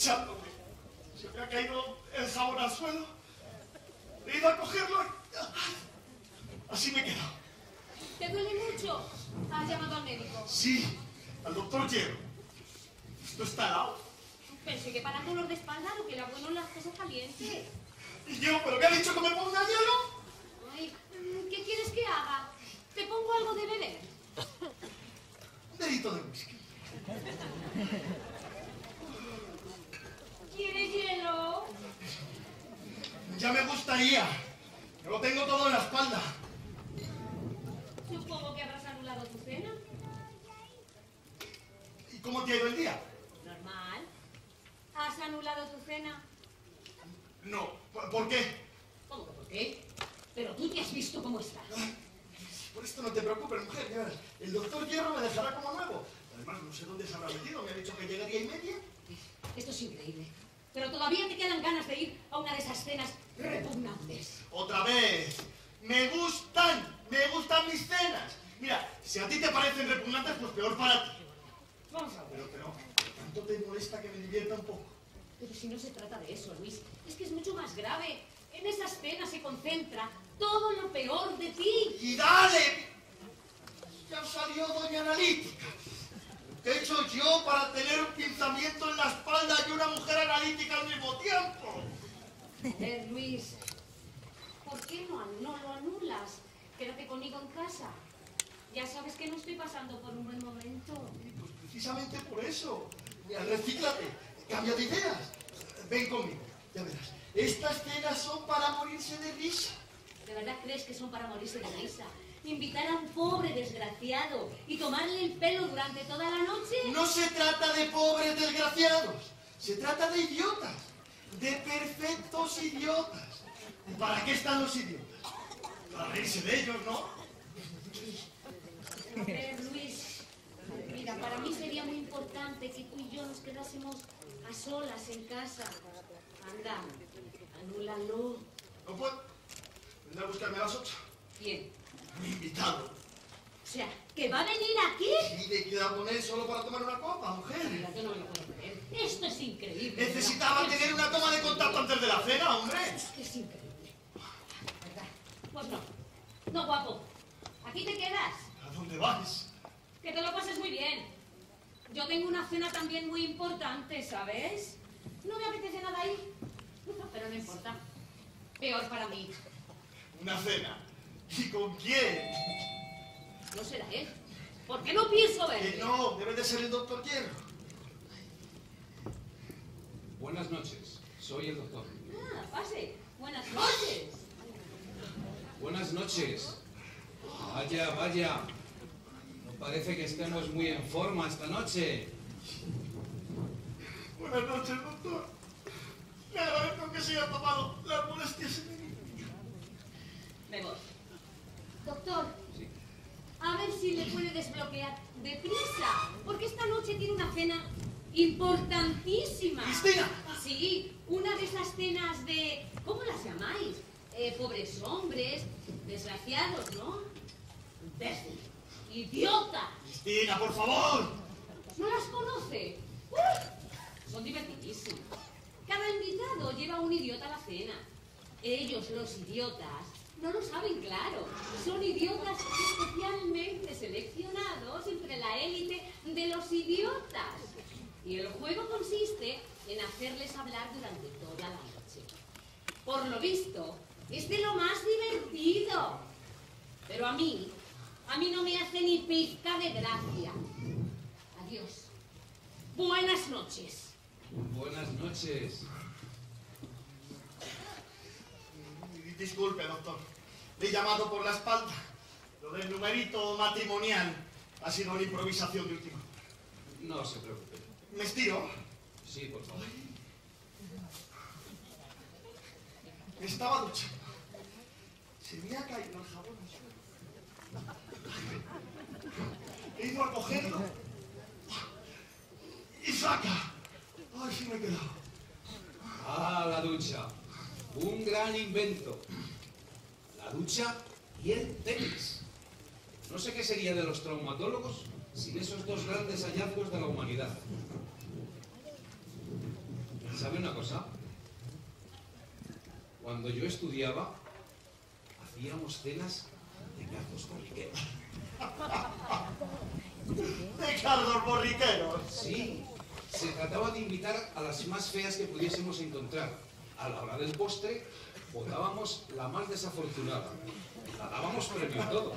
Luchándome. Se me ha caído el jabón al suelo. He ido a cogerlo y... Así me he quedado. ¿Te duele mucho? ¿Has llamado al médico? Sí, al doctor Hierro. Esto está helado. Pensé que para dolor de espalda lo que era bueno las cosas calientes. Y yo, ¿pero qué ha dicho que me ponga hielo? Ay, ¿qué quieres que haga? ¿Te pongo algo de beber? Un dedito de whisky. ¿Quieres hielo? Gustaría. Yo lo tengo todo en la espalda. Supongo que habrás anulado tu cena. ¿Y cómo te ha ido el día? Normal. ¿Has anulado tu cena? No. ¿Por por qué? ¿Cómo que por qué? Pero tú te has visto cómo estás. Por esto no te preocupes, mujer. ya verás. El doctor Hierro me dejará como nuevo. Además, no sé dónde se habrá metido. Me ha dicho que llegaría y media. Esto es increíble. Pero todavía te quedan ganas de ir a una de esas cenas repugnantes. Otra vez. Me gustan. Me gustan mis cenas. Mira, si a ti te parecen repugnantes, pues peor para ti. Vamos a ver. Pero, pero, ¿tanto te molesta que me divierta un poco? Pero si no se trata de eso, Luis. Es que es mucho más grave. En esas cenas se concentra todo lo peor de ti. ¡Y dale! Ya salió Doña Analítica. ¿Qué he hecho yo para tener un pinzamiento en la espalda y una mujer analítica al mismo tiempo? Eh, Luis, ¿por qué no, no lo anulas? Quédate conmigo en casa. Ya sabes que no estoy pasando por un buen momento. Pues precisamente por eso. Recíclate, cambia de ideas. Ven conmigo, ya verás. Estas cenas son para morirse de risa. ¿De verdad crees que son para morirse de risa? Invitar a un pobre desgraciado y tomarle el pelo durante toda la noche. No se trata de pobres desgraciados, se trata de idiotas, de perfectos idiotas. ¿Y para qué están los idiotas? Para reírse de ellos, ¿no? A ver, Luis, mira, para mí sería muy importante que tú y yo nos quedásemos a solas en casa. Anda, anúlalo. ¿No puedo? Vendrá a buscarme a las ocho. Bien. Mi invitado. O sea, ¿que va a venir aquí? ¿Y de quedar con él solo para tomar una copa, mujer? Mira, yo no me lo puedo. Esto es increíble. Necesitaba ¿verdad? tener una toma de contacto antes de la cena, hombre. Es que es increíble. ¿Verdad? Pues no. No, guapo. Aquí te quedas. ¿A dónde vas? Que te lo pases muy bien. Yo tengo una cena también muy importante, ¿sabes? No me apetece nada ir. Pero no importa. Peor para mí. Una cena. ¿Y con quién? No será él. Porque no pienso Que verle. no, debe de ser el doctor Hierro. Buenas noches, soy el doctor. Ah, pase. Buenas noches. Buenas noches. Vaya, vaya. No parece que estemos muy en forma esta noche. Buenas noches, doctor. Le agradezco que se haya tomado las molestias en mí. Me voy. Doctor, Sí. a ver si le puede desbloquear deprisa. Porque esta noche tiene una cena importantísima. ¡Cristina! Sí, una de esas cenas de... ¿Cómo las llamáis? Eh, pobres hombres, desgraciados, ¿no? Imbécil, idiota. Cristina, por favor. ¿No las conoce? ¡Uf! Son divertidísimas. Cada invitado lleva un idiota a la cena. Ellos, los idiotas, no lo saben claro. Son idiotas especialmente seleccionados entre la élite de los idiotas. Y el juego consiste en hacerles hablar durante toda la noche. Por lo visto, es de lo más divertido. Pero a mí, a mí no me hace ni pizca de gracia. Adiós. Buenas noches. Buenas noches. Disculpe, doctor. Le he llamado por la espalda. Lo del numerito matrimonial ha sido una improvisación de última. No se preocupe. ¿Me estiro? Sí, por favor. Me estaba duchando. Se me ha caído el jabón al suelo. He ido a cogerlo. Y saca. Ay, sí me he quedado. Ah, la ducha. Un gran invento. la ducha y el tenis. No sé qué sería de los traumatólogos sin esos dos grandes hallazgos de la humanidad. ¿Sabe una cosa? Cuando yo estudiaba, hacíamos cenas de cazos borriqueros. De cardos borriqueros. Sí, se trataba de invitar a las más feas que pudiésemos encontrar. A la hora del postre, votábamos la más desafortunada. La dábamos premio y todo.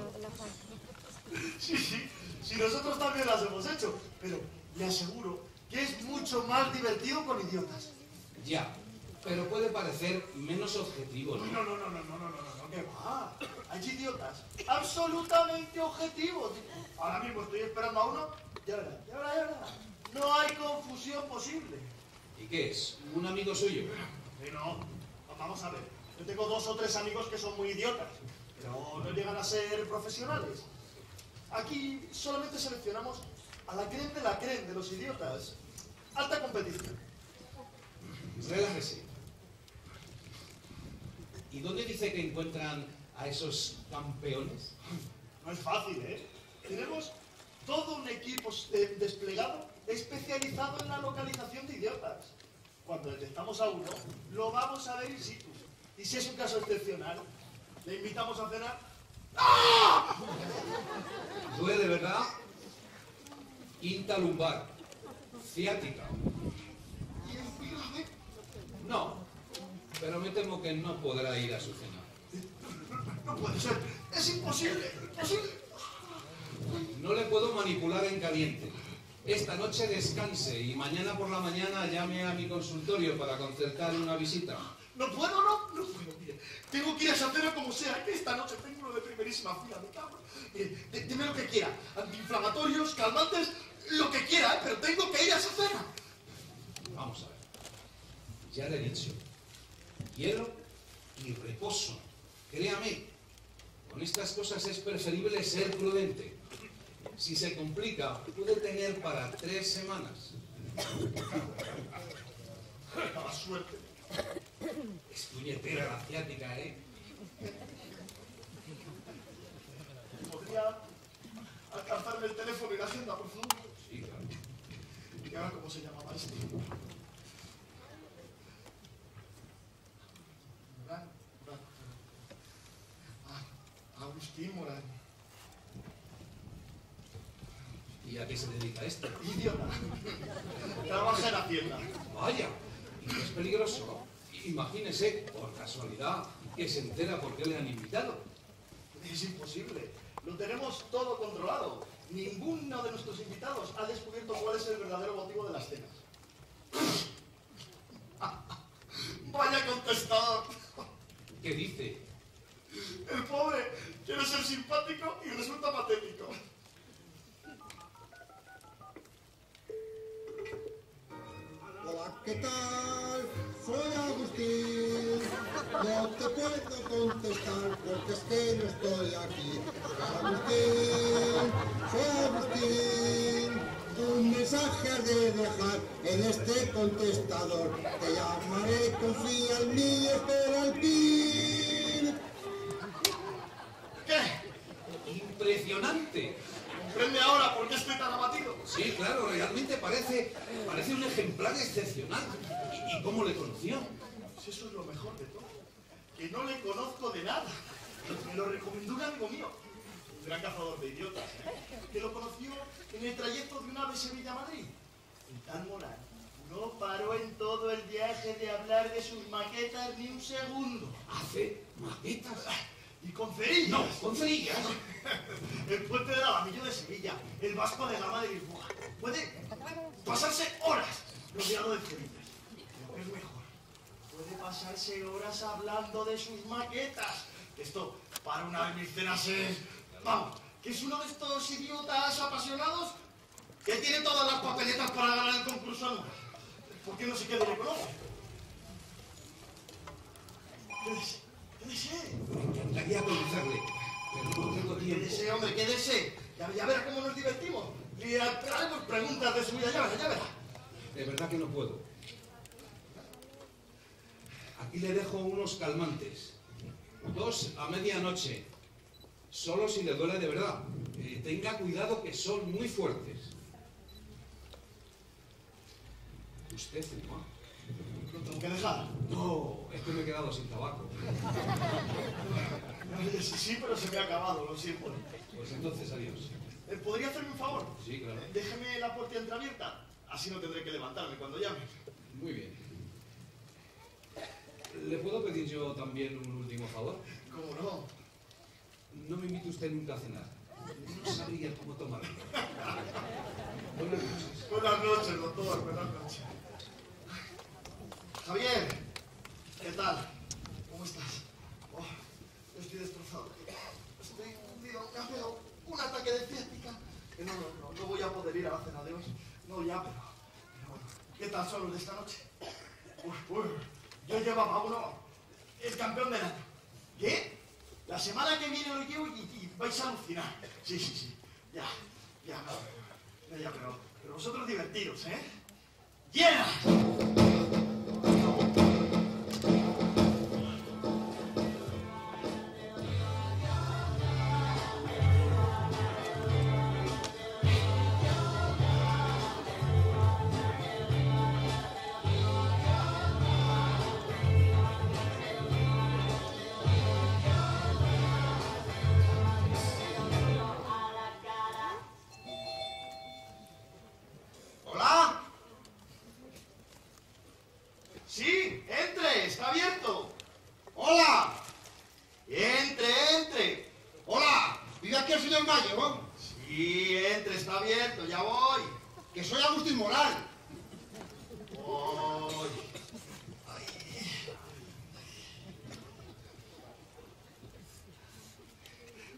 Sí, sí, sí, nosotros también las hemos hecho. Pero le aseguro que es mucho más divertido con idiotas. Ya, pero puede parecer menos objetivo, ¿no? No, no, no, no, no, no, no, ¿qué va? Hay idiotas absolutamente objetivos. Ahora mismo estoy esperando a uno, ya verás, ya verás, ya verás. No hay confusión posible. ¿Y qué es? ¿Un amigo suyo? Sí, no, pues vamos a ver. Yo tengo dos o tres amigos que son muy idiotas, pero no llegan a ser profesionales. Aquí solamente seleccionamos a la creen de la creen de los idiotas. Alta competición. Relájese. ¿Y dónde dice que encuentran a esos campeones? No es fácil, ¿eh? Tenemos todo un equipo de- desplegado especializado en la localización de idiotas. Cuando detectamos a uno, lo vamos a ver in situ. Y si es un caso excepcional, le invitamos a cenar. Duele, ¿verdad? Quinta lumbar. Ciática. No, pero me temo que no podrá ir a su cena. no puede ser. Es imposible. Imposible. No le puedo manipular en caliente. Esta noche descanse y mañana por la mañana llame a mi consultorio para concertar una visita. No puedo, no, no puedo. Mire, tengo que ir a cena como sea, que esta noche tengo uno de primerísima fila, me cago. Mire, d- dime lo que quiera. Antiinflamatorios, calmantes, lo que quiera, pero tengo que ir a esa cena. Vamos a ver. Ya le he dicho. Hielo y reposo. Créame, con estas cosas es preferible ser prudente. Si se complica, puede tener para tres semanas. Mala suerte. Es puñetera la ciática, ¿eh? ¿Podría alcanzarme el teléfono y la agenda, por favor? Sí, claro. ¿Y ahora cómo se llamaba este? Morán, Morán. Ah, Agustín Morán. ¿Y a qué se dedica esto? Idiota. Trabaja en Hacienda. Vaya, y no es peligroso. Imagínese, por casualidad, que se entera por qué le han invitado. Es imposible. Lo tenemos todo controlado. Ninguno de nuestros invitados ha descubierto cuál es el verdadero motivo de las cenas. Vaya contestador. ¿Qué dice? El pobre quiere ser simpático y resulta patético. Hola, ¿qué tal? Soy Agustín. No te puedo contestar porque es que no estoy aquí. Agustín, Agustín. Un mensaje has de dejar en este contestador. Te llamaré, confía en mí, espera el pin. ¿Qué? ¡Impresionante! ¿Comprende ahora por qué estoy tan abatido? Sí, claro, realmente parece, parece un ejemplar excepcional. ¿Y, y cómo le conoció? Pues eso es lo mejor de todo. Que no le conozco de nada. Me lo recomendó un amigo mío. Un gran cazador de idiotas. ¿eh? Que lo conoció en el trayecto de una ave Sevilla-Madrid. El tal Morán no paró en todo el viaje de hablar de sus maquetas ni un segundo. ¿Hace maquetas? Y con cerillas. No, con cerillas. El puente del Alamillo de Sevilla, el Vasco de Gama de Lisboa. Puede pasarse horas rodeado de cerillas. Lo que es mejor, puede pasarse horas hablando de sus maquetas. Esto, para una de mis cenas es... Vamos, que es uno de estos idiotas apasionados que tiene todas las papeletas para ganar el concurso anual. ¿Por qué no se queda económico? Quédese, quédese. Me encantaría conocerle, pero no tengo tiempo. Quédese, hombre, quédese. Ya, ya verá cómo nos divertimos. Y haremos preguntas de su vida, ya verá, ya verá. De verdad que no puedo. Aquí le dejo unos calmantes. Dos a medianoche. Solo si le duele de verdad. Eh, tenga cuidado que son muy fuertes. ¿Usted fuma? Lo tengo que dejar. No, es que me he quedado sin tabaco. Sí, pero se me ha acabado, lo siento. Pues entonces adiós. Eh, ¿Podría hacerme un favor? Sí, claro. Eh, Déjeme la puerta entreabierta. Así no tendré que levantarme cuando llame. Muy bien. ¿Le puedo pedir yo también un último favor? ¿Cómo no? No me invite usted nunca a cenar. No sabría cómo tomarlo. Buenas noches. Buenas noches, doctor. Buenas noches. Javier, ¿qué tal? ¿Cómo estás? Oh, estoy destrozado. Estoy hundido. Me ha pegado un ataque de ciática. No, no, no, no voy a poder ir a la cena de hoy. No, ya, pero, pero bueno. ¿Qué tal son los de esta noche? Uy, uy, yo llevaba uno, el campeón del año. ¿Qué? La semana que viene lo llevo y, vais a alucinar. Sí, sí, sí. Ya, ya, no, ya, pero, pero vosotros divertidos, ¿eh? ¡Llenas!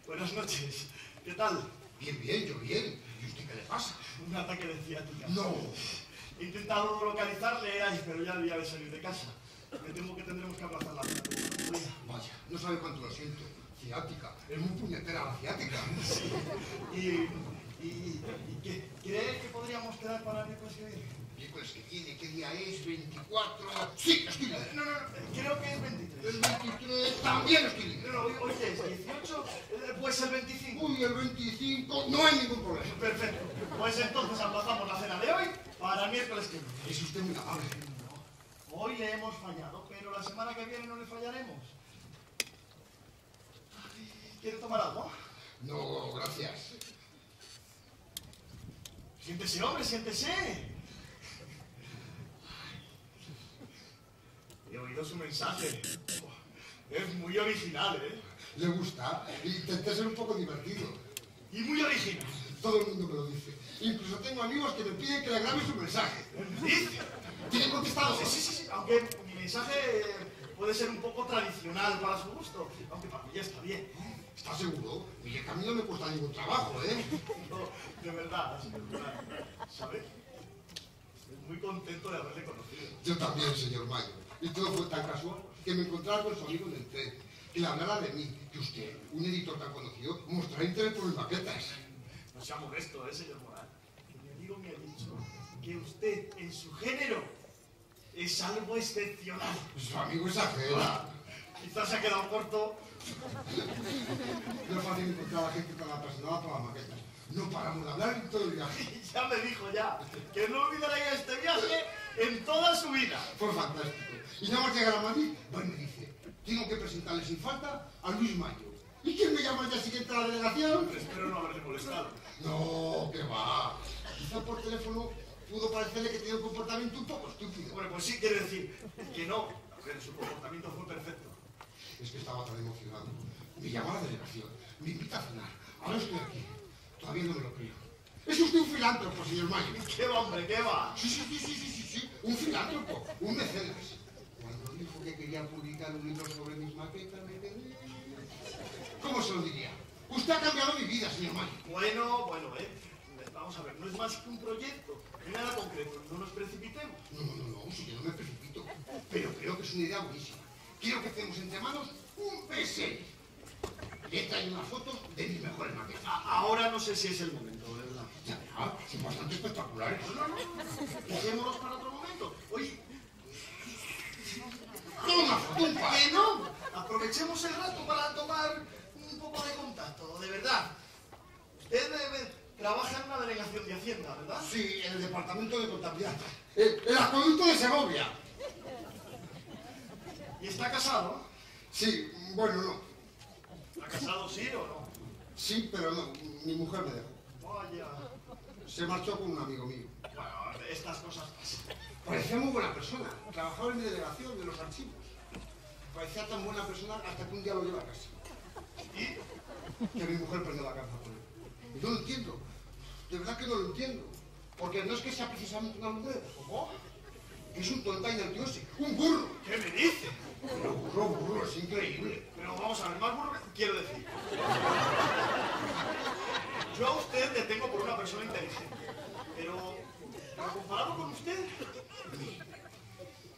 Buenas noches. ¿Qué tal? Bien, bien, yo bien. ¿Y usted qué le pasa? Un ataque de ciática. No. He intentado localizarle, ay, pero ya debía de salir de casa. Me temo que tendremos que aplazar la día. Vaya, no sabe cuánto lo siento. Ciática, es muy puñetera la ciática. Sí. Y, y, y ¿qué? ¿Cree que podríamos quedar para el miércoles que viene? ¿qué día es? 24. Sí, estoy. No, no, no, creo que es 23. El 23 también estoy libre. No, no, hoy, es 18, eh, pues el 25. Uy, el 25, no hay ningún problema. Perfecto. Pues entonces aplazamos la cena de hoy para el miércoles que viene. Es usted muy amable. Hoy le hemos fallado, pero la semana que viene no le fallaremos. ¿Quiere tomar algo? No, gracias. Siéntese, hombre, siéntese. He oído su mensaje. Es muy original, ¿eh? ¿Le gusta? Intenté ser un poco divertido. Y muy original. Todo el mundo me lo dice. Incluso tengo amigos que me piden que le grabe su mensaje. ¿Dice? ¿Tiene contestado? Sí, sí, sí, sí. Aunque mi mensaje puede ser un poco tradicional para su gusto. Aunque para mí ya está bien. ¿Está seguro? Y el camino no me cuesta ningún trabajo, ¿eh? No, de verdad, señor Durán. ¿Sabe? Estoy muy contento de haberle conocido. Yo también, señor Mayo. Y todo fue tan casual que me encontraba con su amigo en el tren. Que le hablara de mí, que usted, un editor tan conocido, mostrará interés por mis maquetas. No sea modesto, ¿eh, señor Morán? Que mi amigo me ha dicho que usted, en su género, es algo excepcional. Su amigo exagera. Quizás se ha quedado corto. No es fácil encontrar a gente tan apasionada por las maquetas. No paramos de hablar en todo el viaje. Y ya me dijo ya que no olvidaría este viaje en toda su vida. Fue fantástico. Y nada más llegar a Madrid, pues me dice, tengo que presentarle sin falta a Luis Mayo. ¿Y quién me llama al día siguiente a la delegación? Espero no haberle molestado. No, que va. Quizá por teléfono pudo parecerle que tenía un comportamiento un poco estúpido. Bueno, pues sí quiere decir que no, pero su comportamiento fue perfecto. Es que estaba tan emocionado. Me llamó a la delegación, me invita a cenar. Ahora estoy aquí. Todavía no me lo creo. Es usted un filántropo, señor Mayo. ¿Qué va, hombre? ¿Qué va? Sí, sí, sí, sí, sí, sí, sí. Un filántropo, un mecenas. Que quería publicar un libro sobre mis maquetas, me quedé... ¿Cómo se lo diría? Usted ha cambiado mi vida, señor Mayo. Bueno, bueno, ¿eh? Vamos a ver, no es más que un proyecto. No nada concreto, no nos precipitemos. No, no, no, no, si yo no me precipito. Pero creo que es una idea buenísima. Quiero que hacemos entre manos un bestseller. Le he traído unas fotos de mis mejores maquetas. Ahora no sé si es el momento, verdad. Ya verá, son bastante espectaculares. No, no, dejémonos para otro momento. Oye, ¡Toma, par! que no, aprovechemos el rato para tomar un poco de contacto, de verdad. Usted eh, trabaja en una delegación de Hacienda, ¿verdad? Sí, en el departamento de contabilidad. El, el acueducto de Segovia. ¿Y está casado? Sí, bueno, no. ¿Está casado sí o no? Sí, pero no. Mi mujer me dejó. Vaya. Se marchó con un amigo mío. Bueno, estas cosas pasan. Parecía muy buena persona. Trabajaba en mi delegación de los archivos. Parecía tan buena persona hasta que un día lo lleva a casa. ¿Y? Que mi mujer perdió la cabeza con él. Y no lo entiendo. De verdad que no lo entiendo. Porque no es que sea precisamente una mujer. ¿Cómo? Es un tontaño antiose. ¡Un burro! ¿Qué me dice? Pero burro, burro, es increíble. Pero vamos a ver, más burro que- quiero decir. Yo a usted le tengo por una persona inteligente. Pero, pero comparado con usted,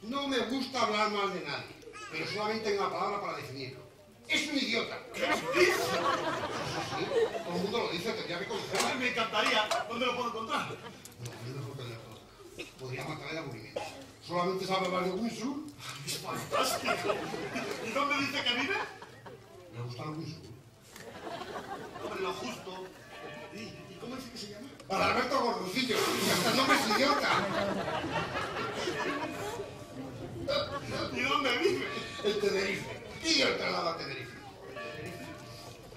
No me gusta hablar mal de nadie, pero solamente hay una palabra para definirlo. Es un idiota. ¿qué me dice? Sí, todo el mundo lo dice, tendría que conocerlo. Me encantaría. ¿Dónde lo puedo encontrar? No, es mejor. Podría matar el aburrimiento. Solamente sabe hablar de Windsor. Es fantástico. ¿Y dónde dice que vive? Me gusta el Windsor. Hombre, lo justo. Para Alberto Gordoncillo. Y hasta el nombre es idiota. ¿Y dónde vive? El Tenerife. Y el traslado a Tenerife.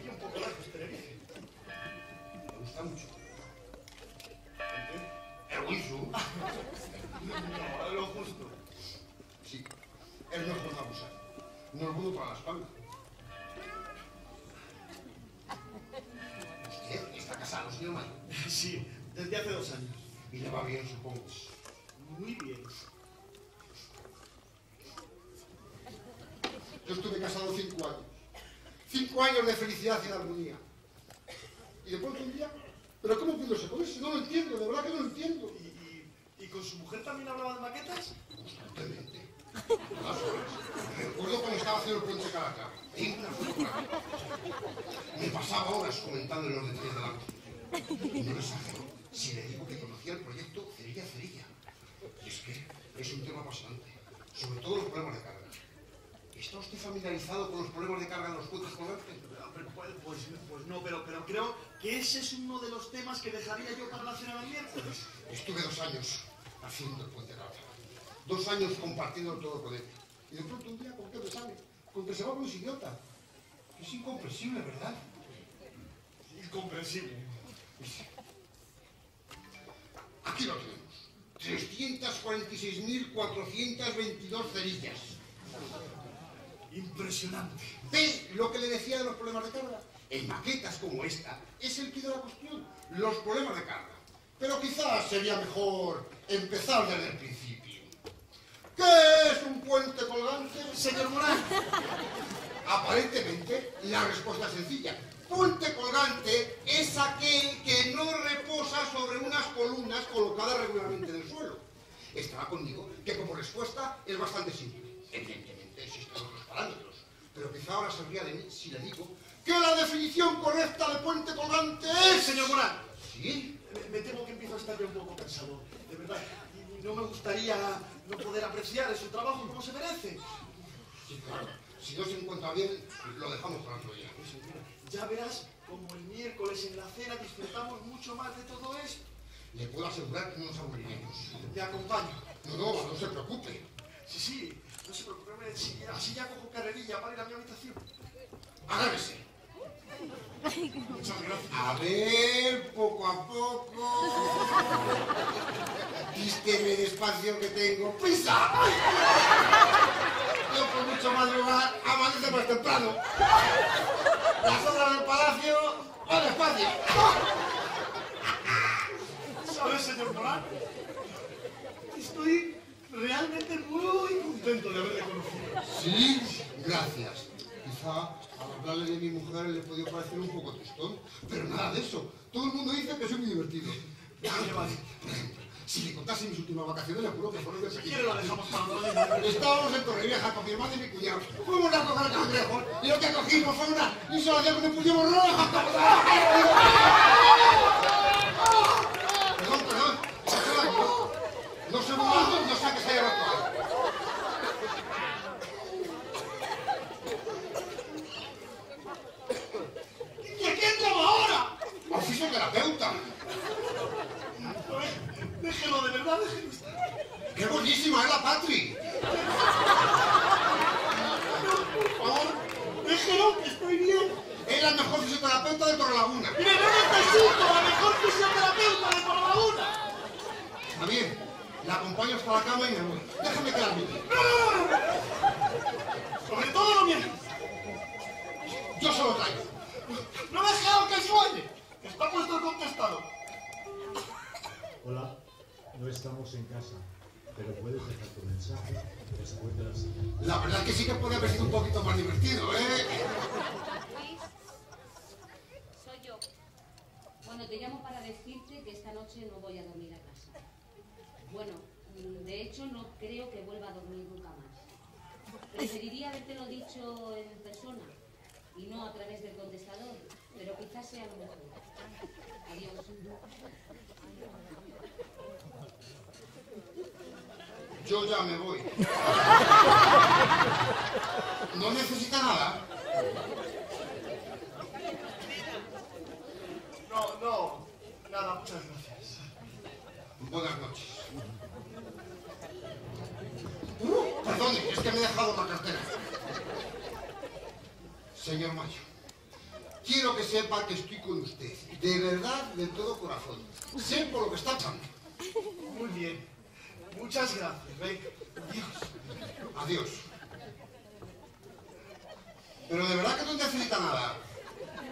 Y un poco lejos, Tenerife. Me gusta mucho. El Windsor. No, lo justo. Sí. Es mejor no abusar. No es bueno para la espalda. Sí, desde hace dos años. Y le va bien, supongo. Muy bien. Yo estuve casado cinco años. Cinco años de felicidad y de armonía. Y de pronto un día, ¿pero cómo pudo ser con eso? No lo entiendo, de verdad que no lo entiendo. ¿Y, y, y con su mujer también hablaba de maquetas? Constantemente. Horas. Recuerdo cuando estaba haciendo el puente por aquí. Me pasaba horas comentando los detalles de la construcción. No le exagero si le digo que conocía el proyecto cerilla cerilla. Y es que es un tema apasionante. Sobre todo los problemas de carga. ¿Está usted familiarizado con los problemas de carga de los puentes colgantes? Pues, pues, pues no, pero, pero creo que ese es uno de los temas que dejaría yo para la cena del miércoles. Estuve dos años haciendo el puente Calatrava. Dos años compartiendo todo con él. Y de pronto un día, ¿con qué me sale? Con que se va con ese idiota. Es incomprensible, ¿verdad? Incomprensible. Aquí lo tenemos. 346.422 cerillas. Impresionante. ¿Ve lo que le decía de los problemas de carga? En maquetas como esta es el quid de la cuestión. Los problemas de carga. Pero quizás sería mejor empezar desde el principio. ¿Qué es un puente colgante? Señor Morán, Aparentemente, la respuesta es sencilla. Puente colgante es aquel que no reposa sobre unas columnas colocadas regularmente en el suelo. Estará conmigo que como respuesta es bastante simple. Evidentemente existen otros parámetros, pero quizá ahora se ría de mí si le digo que la definición correcta de puente colgante es... señor Morán. ¿Sí? Me, me temo que empiezo a estar ya un poco cansado, de verdad. No me gustaría no poder apreciar su trabajo como se merece. Sí, claro. Si no se encuentra bien, lo dejamos para otro día. Ya verás como el miércoles en la cena disfrutamos mucho más de todo esto. Le puedo asegurar que no nos aburriremos. Te acompaño. No, no, no se preocupe. Sí, sí, no se preocupe, así ya cojo carrerilla para ir a mi habitación. Agárrese. Muchas gracias. A ver, poco a poco. Vísteme despacio que tengo prisa. No por mucho madrugar, amanece más temprano. Las obras del palacio van despacio. ¿Sabes, señor Morán? Estoy realmente muy contento de haberle conocido. Sí, gracias. Quizá al hablarle de mi mujer le podía parecer un poco tristón, pero nada de eso. Todo el mundo dice que soy muy divertido. Vale, vale. Si le contase mis últimas vacaciones, le juro que fueron de pequeño. lo dejamos para. Estábamos en Torrevieja con mi hermano y mi cuñado. Fuimos a coger cangrejos y lo que cogimos fue una insolación que nos pusimos roja. Perdón, perdón. ¿Se la? No se mueva, no sé que se haya ¡Qué buenísima es la Patri! No, por favor, déjelo, que estoy bien. Es la mejor fisioterapeuta de Torrelaguna. ¡Mire, no necesito la mejor fisioterapeuta de Torrelaguna! Está la acompaño hasta la cama y me voy. Déjame quedarme. ¡No, Sobre todo lo mío. Yo se lo traigo. ¡No me has dejado que sueñe! Está puesto el contestado. Hola no estamos en casa, pero puedes dejar tu mensaje después de la señal. La verdad que sí que puede haber sido un poquito más divertido, ¿eh? Luis, soy yo. Bueno, te llamo para decirte que esta noche no voy a dormir a casa. Bueno, mm, de hecho no creo que vuelva a dormir nunca más. Preferiría habértelo dicho en persona y no a través del contestador, pero quizás sea lo mejor. Adiós. Yo ya me voy. ¿No necesita nada? No, no. Nada, muchas gracias. Buenas noches. Uh, perdone, es que me he dejado la cartera. Señor Mayo, quiero que sepa que estoy con usted. De verdad, de todo corazón. Sé por lo que está pasando. Muy bien. Muchas gracias. Venga. Dios. Adiós. Pero de verdad que no necesita nada.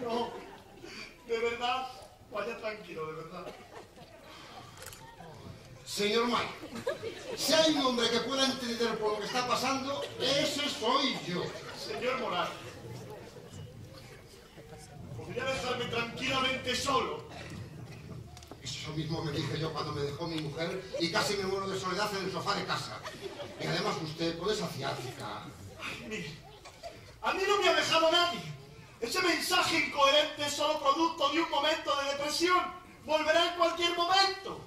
No. De verdad. Vaya tranquilo, de verdad. Señor Mayo, si hay un hombre que pueda entender por lo que está pasando, ese soy yo. Señor Morales. ¿Podría dejarme tranquilamente solo? Eso mismo me dije yo cuando me dejó mi mujer y casi me muero de soledad en el sofá de casa. Y además usted, esa ciática. Mire, a mí no me ha dejado nadie. Ese mensaje incoherente es solo producto de un momento de depresión. Volverá en cualquier momento.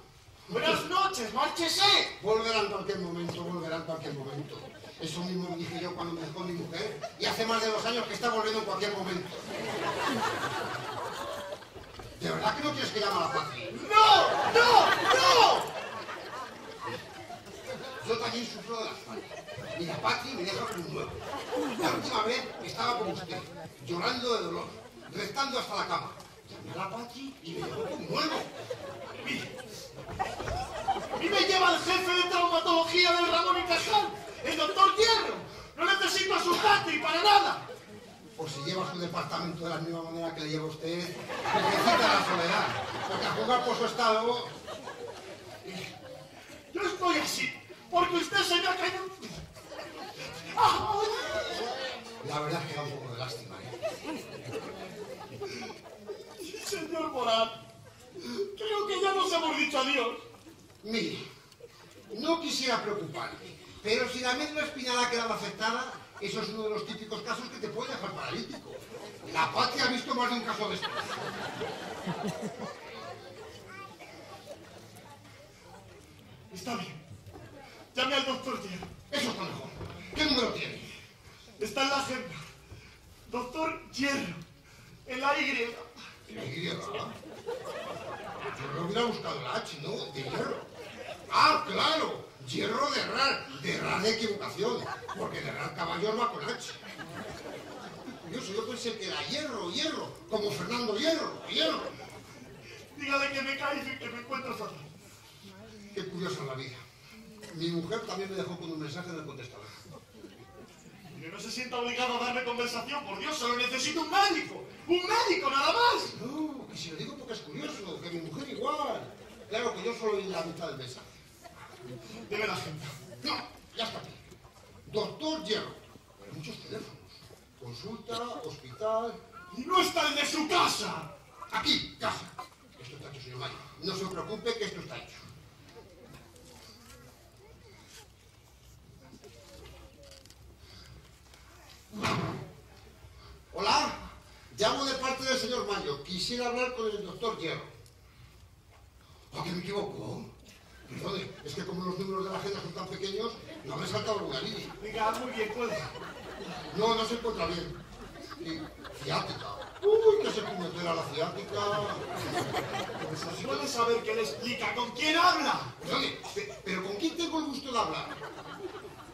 Buenas noches, márchese. Volverá en cualquier momento, volverá en cualquier momento. Eso mismo me dije yo cuando me dejó mi mujer y hace más de dos años que está volviendo en cualquier momento. ¿De verdad que no quieres que llame a la patria? ¡No! ¡No! ¡No! Yo también sufro de la espalda. Y la patria me deja como un nuevo. La última vez estaba como usted, llorando de dolor, rezando hasta la cama. Llamé a la patria y me dejó como un nuevo. Mire, a mí me lleva el jefe de traumatología del Ramón y Cajal, el doctor Hierro. No necesito a su patri para nada. O si lleva su departamento de la misma manera que le lleva usted, necesita la soledad. Porque a jugar por su estado, Yo estoy así, porque usted se me ha caído... La verdad es que da un poco de lástima. ¿eh? Señor Morán, creo que ya nos hemos dicho adiós. Mire, no quisiera preocuparme, pero si la médula espinal ha quedado afectada, eso es uno de los típicos casos que te puede dejar paralítico. La patria ha visto más de un caso de estos. Está bien. Llame al doctor Hierro. Eso está mejor. ¿Qué número tiene? Está en la agenda. Doctor Hierro. En la Y. La Y. Yo no hubiera buscado la H, ¿no? De hierro. Ah, claro. Hierro de errar. De errar de equivocación. Porque de errar caballos va con H. Curioso, yo pensé que era hierro, hierro. Como Fernando Hierro, hierro. Dígale que me caigo y que me encuentro fatal. Qué curiosa la vida. Mi mujer también me dejó con un mensaje en el contestador. Que no se sienta obligado a darme conversación, por Dios, solo necesito un médico. ¡Un médico, nada más! No, que si lo digo porque es curioso, que mi mujer igual. Claro que yo solo oí la mitad del mensaje. Deme la agenda. No, ya está aquí. Doctor Hierro. Pero muchos teléfonos. Consulta, hospital. ¡Y no está el de su casa! Aquí, casa. Esto está hecho, señor Mayo. No se preocupe que esto está hecho. Hola, llamo de parte del señor Mayo. Quisiera hablar con el doctor Hierro. ¿A que me equivoco? Perdone, es que como los números de la agenda son tan pequeños, no me he saltado alguna línea. Venga, muy bien. No, no se encuentra bien. Y ciática. Uy, que se puñetera la ciática. ¿Puede saber qué le explica? ¿Con quién habla? Perdone, pe- pero ¿con quién tengo el gusto de hablar?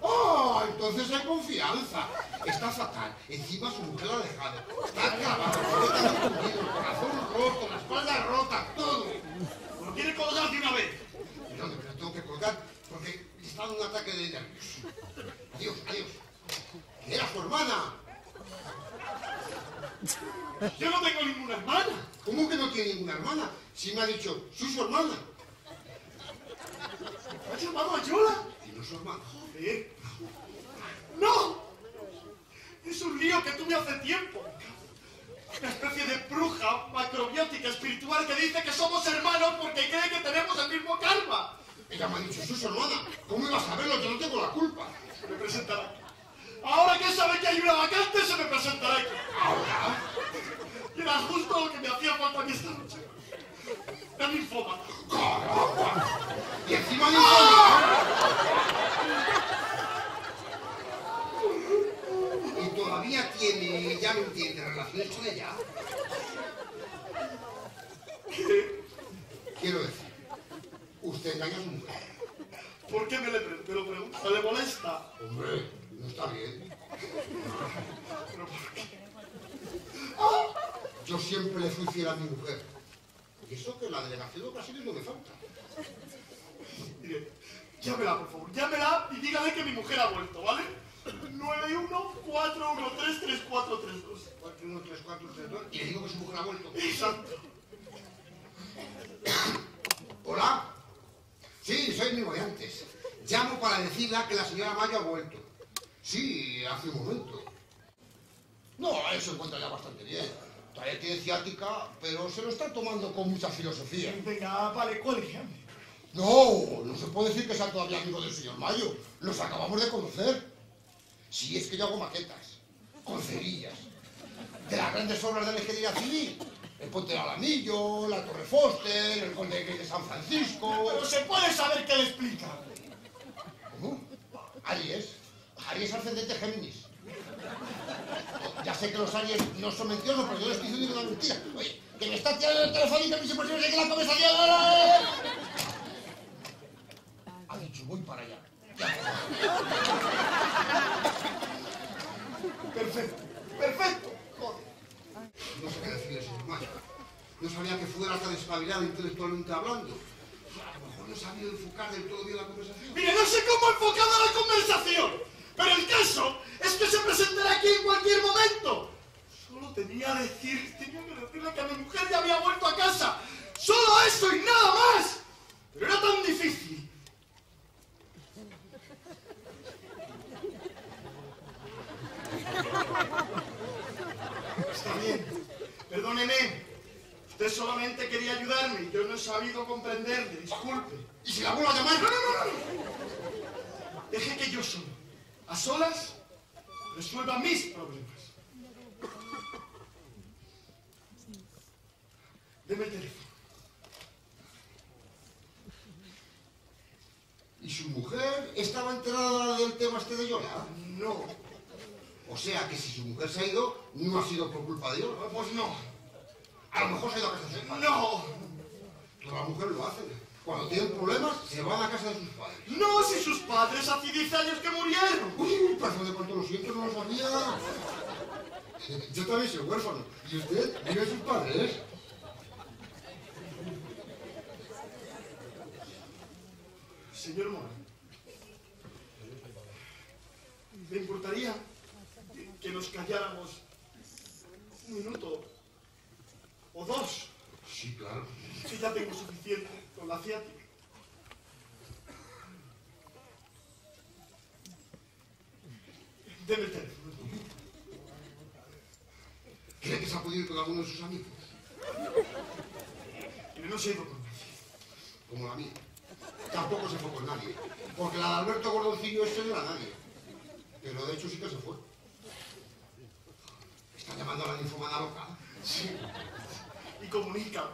¡Oh! Entonces hay confianza. Está fatal. Encima su mujer la ha dejado. Está está destruido, el corazón roto, la espalda rota, todo. ¿Lo quiere colgar de una vez? Perdón, pero tengo que colgar porque está en un ataque de nervios. Adiós, adiós. Que era su hermana. Yo no tengo ninguna hermana. ¿Cómo que no tiene ninguna hermana? Si me ha dicho, soy su hermana. ¿Me has llamado a Yola? Y no su hermana. Joder. ¡No! Es un lío que tuve hace tiempo. Una especie de bruja macrobiótica espiritual que dice que somos hermanos porque cree que tenemos el mismo karma. Ella me ha dicho, soy su hermana. ¿Cómo iba a saberlo? Yo no tengo la culpa. Se me presentará aquí. Ahora que sabe que hay una vacante, se me presentará aquí. ¿Ahora? Y era justo lo que me hacía falta a mí esta noche. Era linfoma. ¡Caramba! Y encima de un ¿Y todavía tiene, ya me entiende, relaciones con ella? Quiero decir, usted engaña a su mujer. ¿Por qué me, le, pre- me lo pregunta? ¿Le molesta? Hombre, no está bien. ¿Pero por qué? Yo siempre le fui fiel a mi mujer. Y eso que la delegación de ocasiones no me falta. Mire, llámela, por favor. Llámela y dígale que mi mujer ha vuelto, ¿vale? 914133432. 4, 1, 3, 4, 3, 2. Y le digo que su mujer ha vuelto. Exacto. Hola. Sí, soy de antes. Llamo para decirle que la señora Mayo ha vuelto. Sí, hace un momento. No, él se encuentra ya bastante bien. Todavía tiene ciática, pero se lo está tomando con mucha filosofía. Venga, vale, cuélgueme. No, no se puede decir que sea todavía amigo del señor Mayo. Los acabamos de conocer. Si es que yo hago maquetas, con cerillas, de las grandes obras de la ingeniería civil. El Puente del Alamillo, la Torre Foster, el Conde de San Francisco... Pero se puede saber qué le explica. ¿Cómo? Aries. Aries ascendente Géminis. Ya sé que los Aries no son mentirosos, pero yo le estoy diciendo una mentira. Oye, que me está tirando el teléfono y si posible que la conversación. Ha dicho, voy para allá. Perfecto, perfecto. Joder. No sé qué decirle, señor Mayo. No sabía que fuera tan despabilado intelectualmente hablando. A lo mejor no sabía enfocar del todo bien la conversación. Mire, no sé cómo enfocar la conversación, pero el caso es que se presentará aquí en cualquier momento. Solo tenía, decir, tenía que decirle que mi mujer ya había vuelto a casa. Solo eso y nada más. Pero era tan difícil. Está bien. Perdóneme. Usted solamente quería ayudarme y yo no he sabido comprenderle. Disculpe. ¿Y si la vuelvo a llamar? No, no, no, no. Deje que yo solo, a solas, resuelva mis problemas. Deme el teléfono. ¿Y su mujer estaba enterada del tema este de Yola? No, O sea que si su mujer se ha ido, no ha sido por culpa de Yola. pues no, A lo mejor se ha ido a casa de sus padres. no. Todas las mujeres lo hacen. Cuando tienen problemas, se van a casa de sus padres. No, si sus padres hace 10 años que murieron. Uy, perdón de cuánto lo siento, no lo sabía. Yo también soy huérfano. ¿Y usted vive sus padres? Señor Mora, ¿me importaría que nos calláramos un minuto o dos? Sí, claro. Si ya tengo suficiente con la ciática. Deme el teléfono. ¿Cree que se ha podido ir con alguno de sus amigos? No se ha ido con nadie. Como la mía. Tampoco se fue con nadie. Porque la de Alberto Gordoncillo este no era nadie. Pero de hecho sí que se fue. ¿Está llamando a la ninfomana loca? Sí. Y comunica.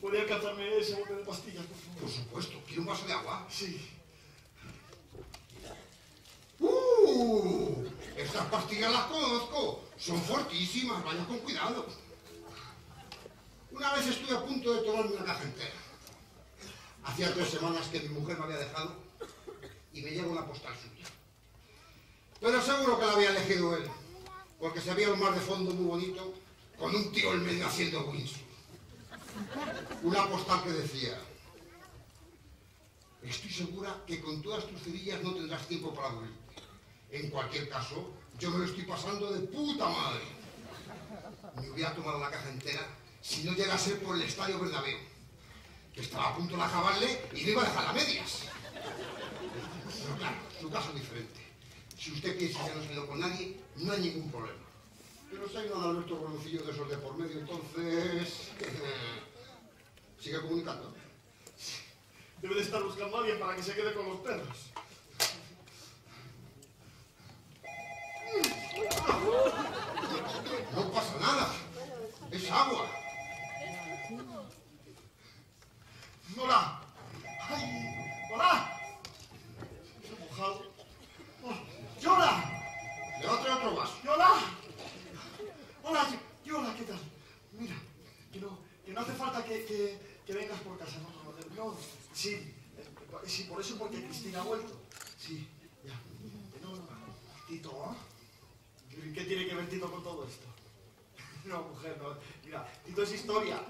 ¿Puede alcanzarme ese bote de pastillas, por favor? Por supuesto. ¿Quiere un vaso de agua? Sí. ¡Uh! Estas pastillas las conozco. Son fortísimas. Vaya con cuidado. Una vez estuve a punto de tomarme una caja entera. Hacía tres semanas que mi mujer me había dejado y me llevo una postal suya. Pero seguro que la había elegido él, porque se veía un mar de fondo muy bonito, con un tío en medio haciendo windsurf. Una postal que decía, estoy segura que con todas tus cerillas no tendrás tiempo para aburrirte. En cualquier caso, yo me lo estoy pasando de puta madre. Me hubiera tomado la caja entera si no llegase por el estadio Bernabéu, que estaba a punto de acabarle y me iba a dejar a medias. Pero claro, su caso es diferente. Si usted piensa que no se ha ido con nadie, no hay ningún problema. Pero si hay un Alberto Bononcillo de esos de por medio, entonces... Sigue comunicando. Debe de estar buscando a alguien para que se quede con los perros. No pasa nada. Es agua. ¡Hola! ¡Ay! ¡Hola! Estoy mojado. Oh, ¡Yola! A traer otro vaso. ¡Yola! Hola, Yola, ¿qué tal? Mira, que no, que no hace falta que, que, que vengas por casa, no, no, no, sí, eh, sí, por eso porque Cristina ha vuelto. Sí, ya. No, no, Tito, ¿eh? ¿Qué tiene que ver Tito con todo esto? No, mujer, no. Mira, Tito es historia.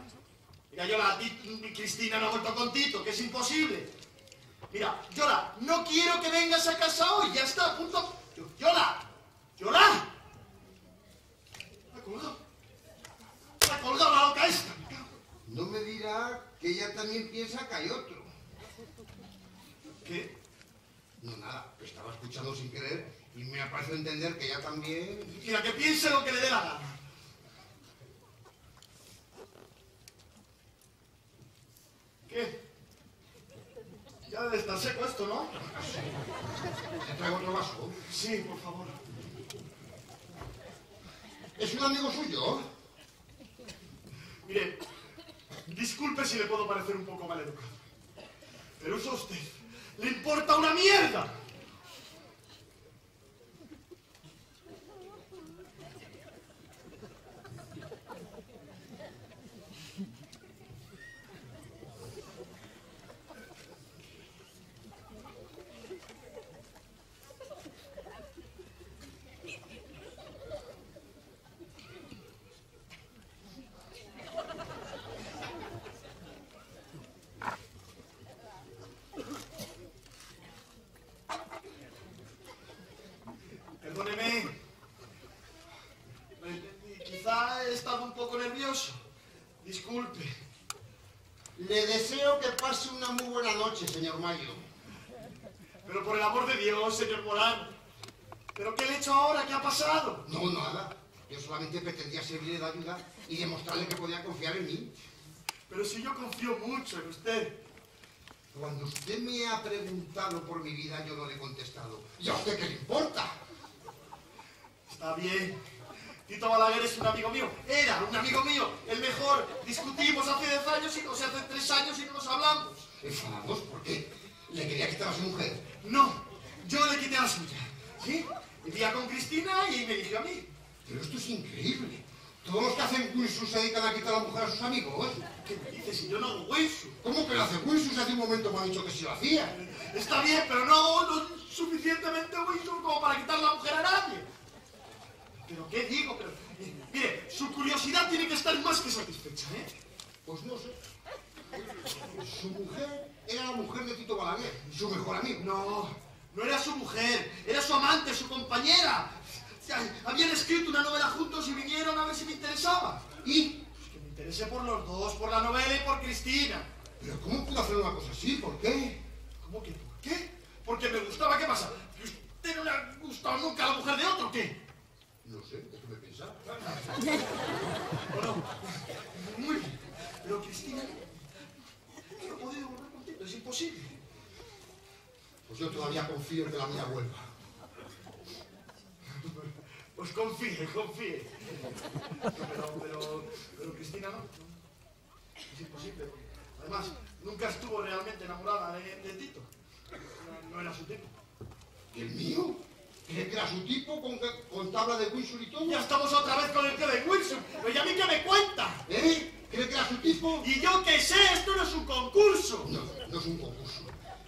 Mira, Yola, Ti- Cristina no ha vuelto con Tito, que es imposible. Mira, Yola, no quiero que vengas a casa hoy, ya está, punto. Yo- Yola, Yola. Me ha colgado. Me ha colgado la loca esta. No me dirá que ella también piensa que hay otro. ¿Qué? No, nada, estaba escuchando sin querer y me ha parecido entender que ella también... Mira, que piense lo que le dé la gana. ¿Qué? Ya debe estar seco esto, ¿no? ¿Le traigo otro vaso? Sí, por favor. ¿Es un amigo suyo? Mire, disculpe si le puedo parecer un poco mal educado. Pero eso a usted le importa una mierda. Perdóneme. Eh, Quizá he estado un poco nervioso. Disculpe. Le deseo que pase una muy buena Mayo. Pero por el amor de Dios, señor Morán. ¿Pero qué le he hecho ahora? ¿Qué ha pasado? No, nada. Yo solamente pretendía servirle de ayuda y demostrarle que podía confiar en mí. Pero si yo confío mucho en usted. Cuando usted me ha preguntado por mi vida, yo no le he contestado. ¿Y a usted qué le importa? Está bien. Tito Balaguer es un amigo mío. Era un amigo mío. El mejor. Discutimos hace 10 años y no sé, hace 3 años y no nos hablamos. ¿Enfadados? ¿Por qué? ¿Le quería quitar a su mujer? No. Yo le quité la suya. ¿Sí? Vivía con Cristina y me eligió a mí. Pero esto es increíble. Todos los que hacen Winsus se dedican a quitar a la mujer a sus amigos. ¿Qué me dices si yo no hago hueso? ¿Cómo que lo hace Winsus? Hace un momento me ha dicho que sí lo hacía. Está bien, pero no hago lo suficientemente hueso como para quitar la mujer a nadie. ¿Pero qué digo? Pero, eh, mire, su curiosidad tiene que estar más que satisfecha, ¿eh? Pues no sé. Su mujer era la mujer de Tito Balaguer, su mejor amigo. No, no era su mujer, era su amante, su compañera. Habían escrito una novela juntos y vinieron a ver si me interesaba. ¿Y? Pues que me interesé por los dos, por la novela y por Cristina. ¿Pero cómo pudo hacer una cosa así? ¿Por qué? ¿Cómo que por qué? Porque me gustaba, ¿qué pasa? ¿Que usted no le ha gustado nunca a la mujer de otro qué? No sé, déjeme pensar. Bueno, muy bien. Pero Cristina no no he podido volver contigo, es imposible. Pues yo todavía confío en que la mía vuelva. Pues confíe, confíe. Pero, pero, pero Cristina no. Es imposible. Además, nunca estuvo realmente enamorada de, de Tito. No, no era su tipo. ¿Y el mío? ¿Cree que era su tipo con, que- con tabla de Windsor y todo? Ya estamos otra vez con el que de Wilson. Pero ¿y a mí qué me cuenta? ¿Eh? ¿Cree que era su tipo? Y yo qué sé, esto no es un concurso. No, no es un concurso.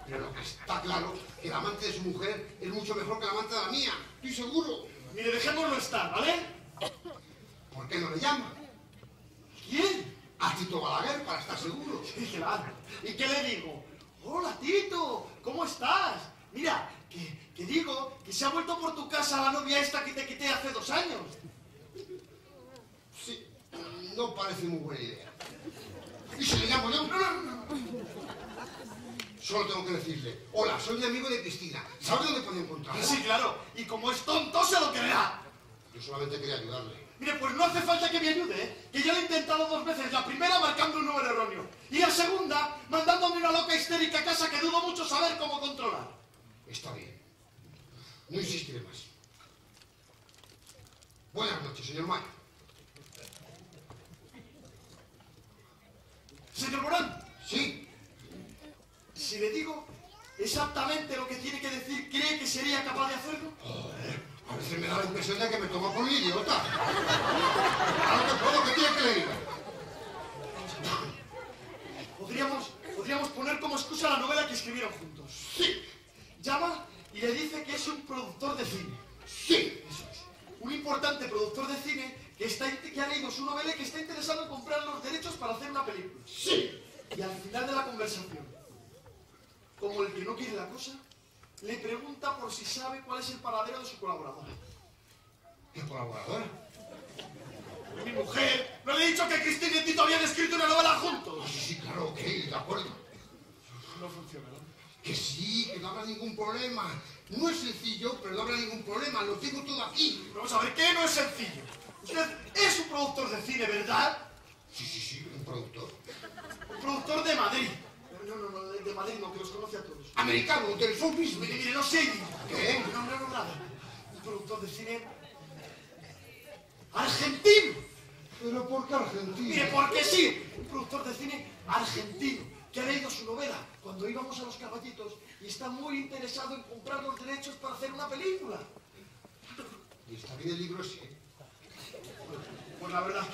Pero lo que está claro que el amante de su mujer es mucho mejor que el amante de la mía. Estoy seguro. Mire, dejémoslo estar, ¿vale? ¿Por qué no le llama? ¿Quién? A Tito Balaguer para estar seguro. Sí, claro. ¿Y qué le digo? Hola, Tito, ¿cómo estás? Mira, que, que digo que se ha vuelto por tu casa la novia esta que te quité hace dos años. No parece muy buena idea. ¿Y si le llamo yo? No, no, no. Solo tengo que decirle, hola, soy mi amigo de Cristina. ¿Sabe dónde puedo encontrarla? Sí, claro. Y como es tonto, se lo creerá. Yo solamente quería ayudarle. Mire, pues no hace falta que me ayude, ¿eh? que ya lo he intentado dos veces. La primera marcando un número erróneo. Y la segunda mandándome una loca histérica a casa que dudo mucho saber cómo controlar. Está bien. No insistiré más. Buenas noches, señor Mayo. Señor Morán, Sí, si le digo exactamente lo que tiene que decir, ¿cree que sería capaz de hacerlo? a veces me da la impresión de que me toma por un idiota. Ahora que puedo, ¿qué tiene que le diga? Podríamos, podríamos poner como excusa la novela que escribieron juntos. Sí, Llama y le dice que es un productor de cine. sí. Eso es. Un importante productor de cine que, está, que ha leído su novela y que está interesado en comprar los derechos para hacer una película. Sí. Y al final de la conversación, como el que no quiere la cosa, le pregunta por si sabe cuál es el paradero de su colaboradora. ¿Qué colaboradora? Mi mujer, ¿no le he dicho que Cristina y Tito habían escrito una novela Ah, juntos? sí, sí, claro, ok, de acuerdo. No funciona, ¿no? Que sí, que no habrá ningún problema. No es sencillo, pero no habrá ningún problema. Lo tengo todo aquí. Vamos a ver, ¿qué no es sencillo? Usted es un productor de cine, ¿verdad? Sí, sí, sí, un productor. Un productor de Madrid. No, no, no, de Madrid no, que los conoce a todos. Americano, del show business. Mire, mire, no sé. ¿Qué? No, no, no, nada. Un productor de cine argentino. ¿Pero por qué Argentina? Mire, porque sí. Un productor de cine argentino que ha leído su novela cuando íbamos a los caballitos y está muy interesado en comprar los derechos para hacer una película. Y está bien el libro ese. Pues la verdad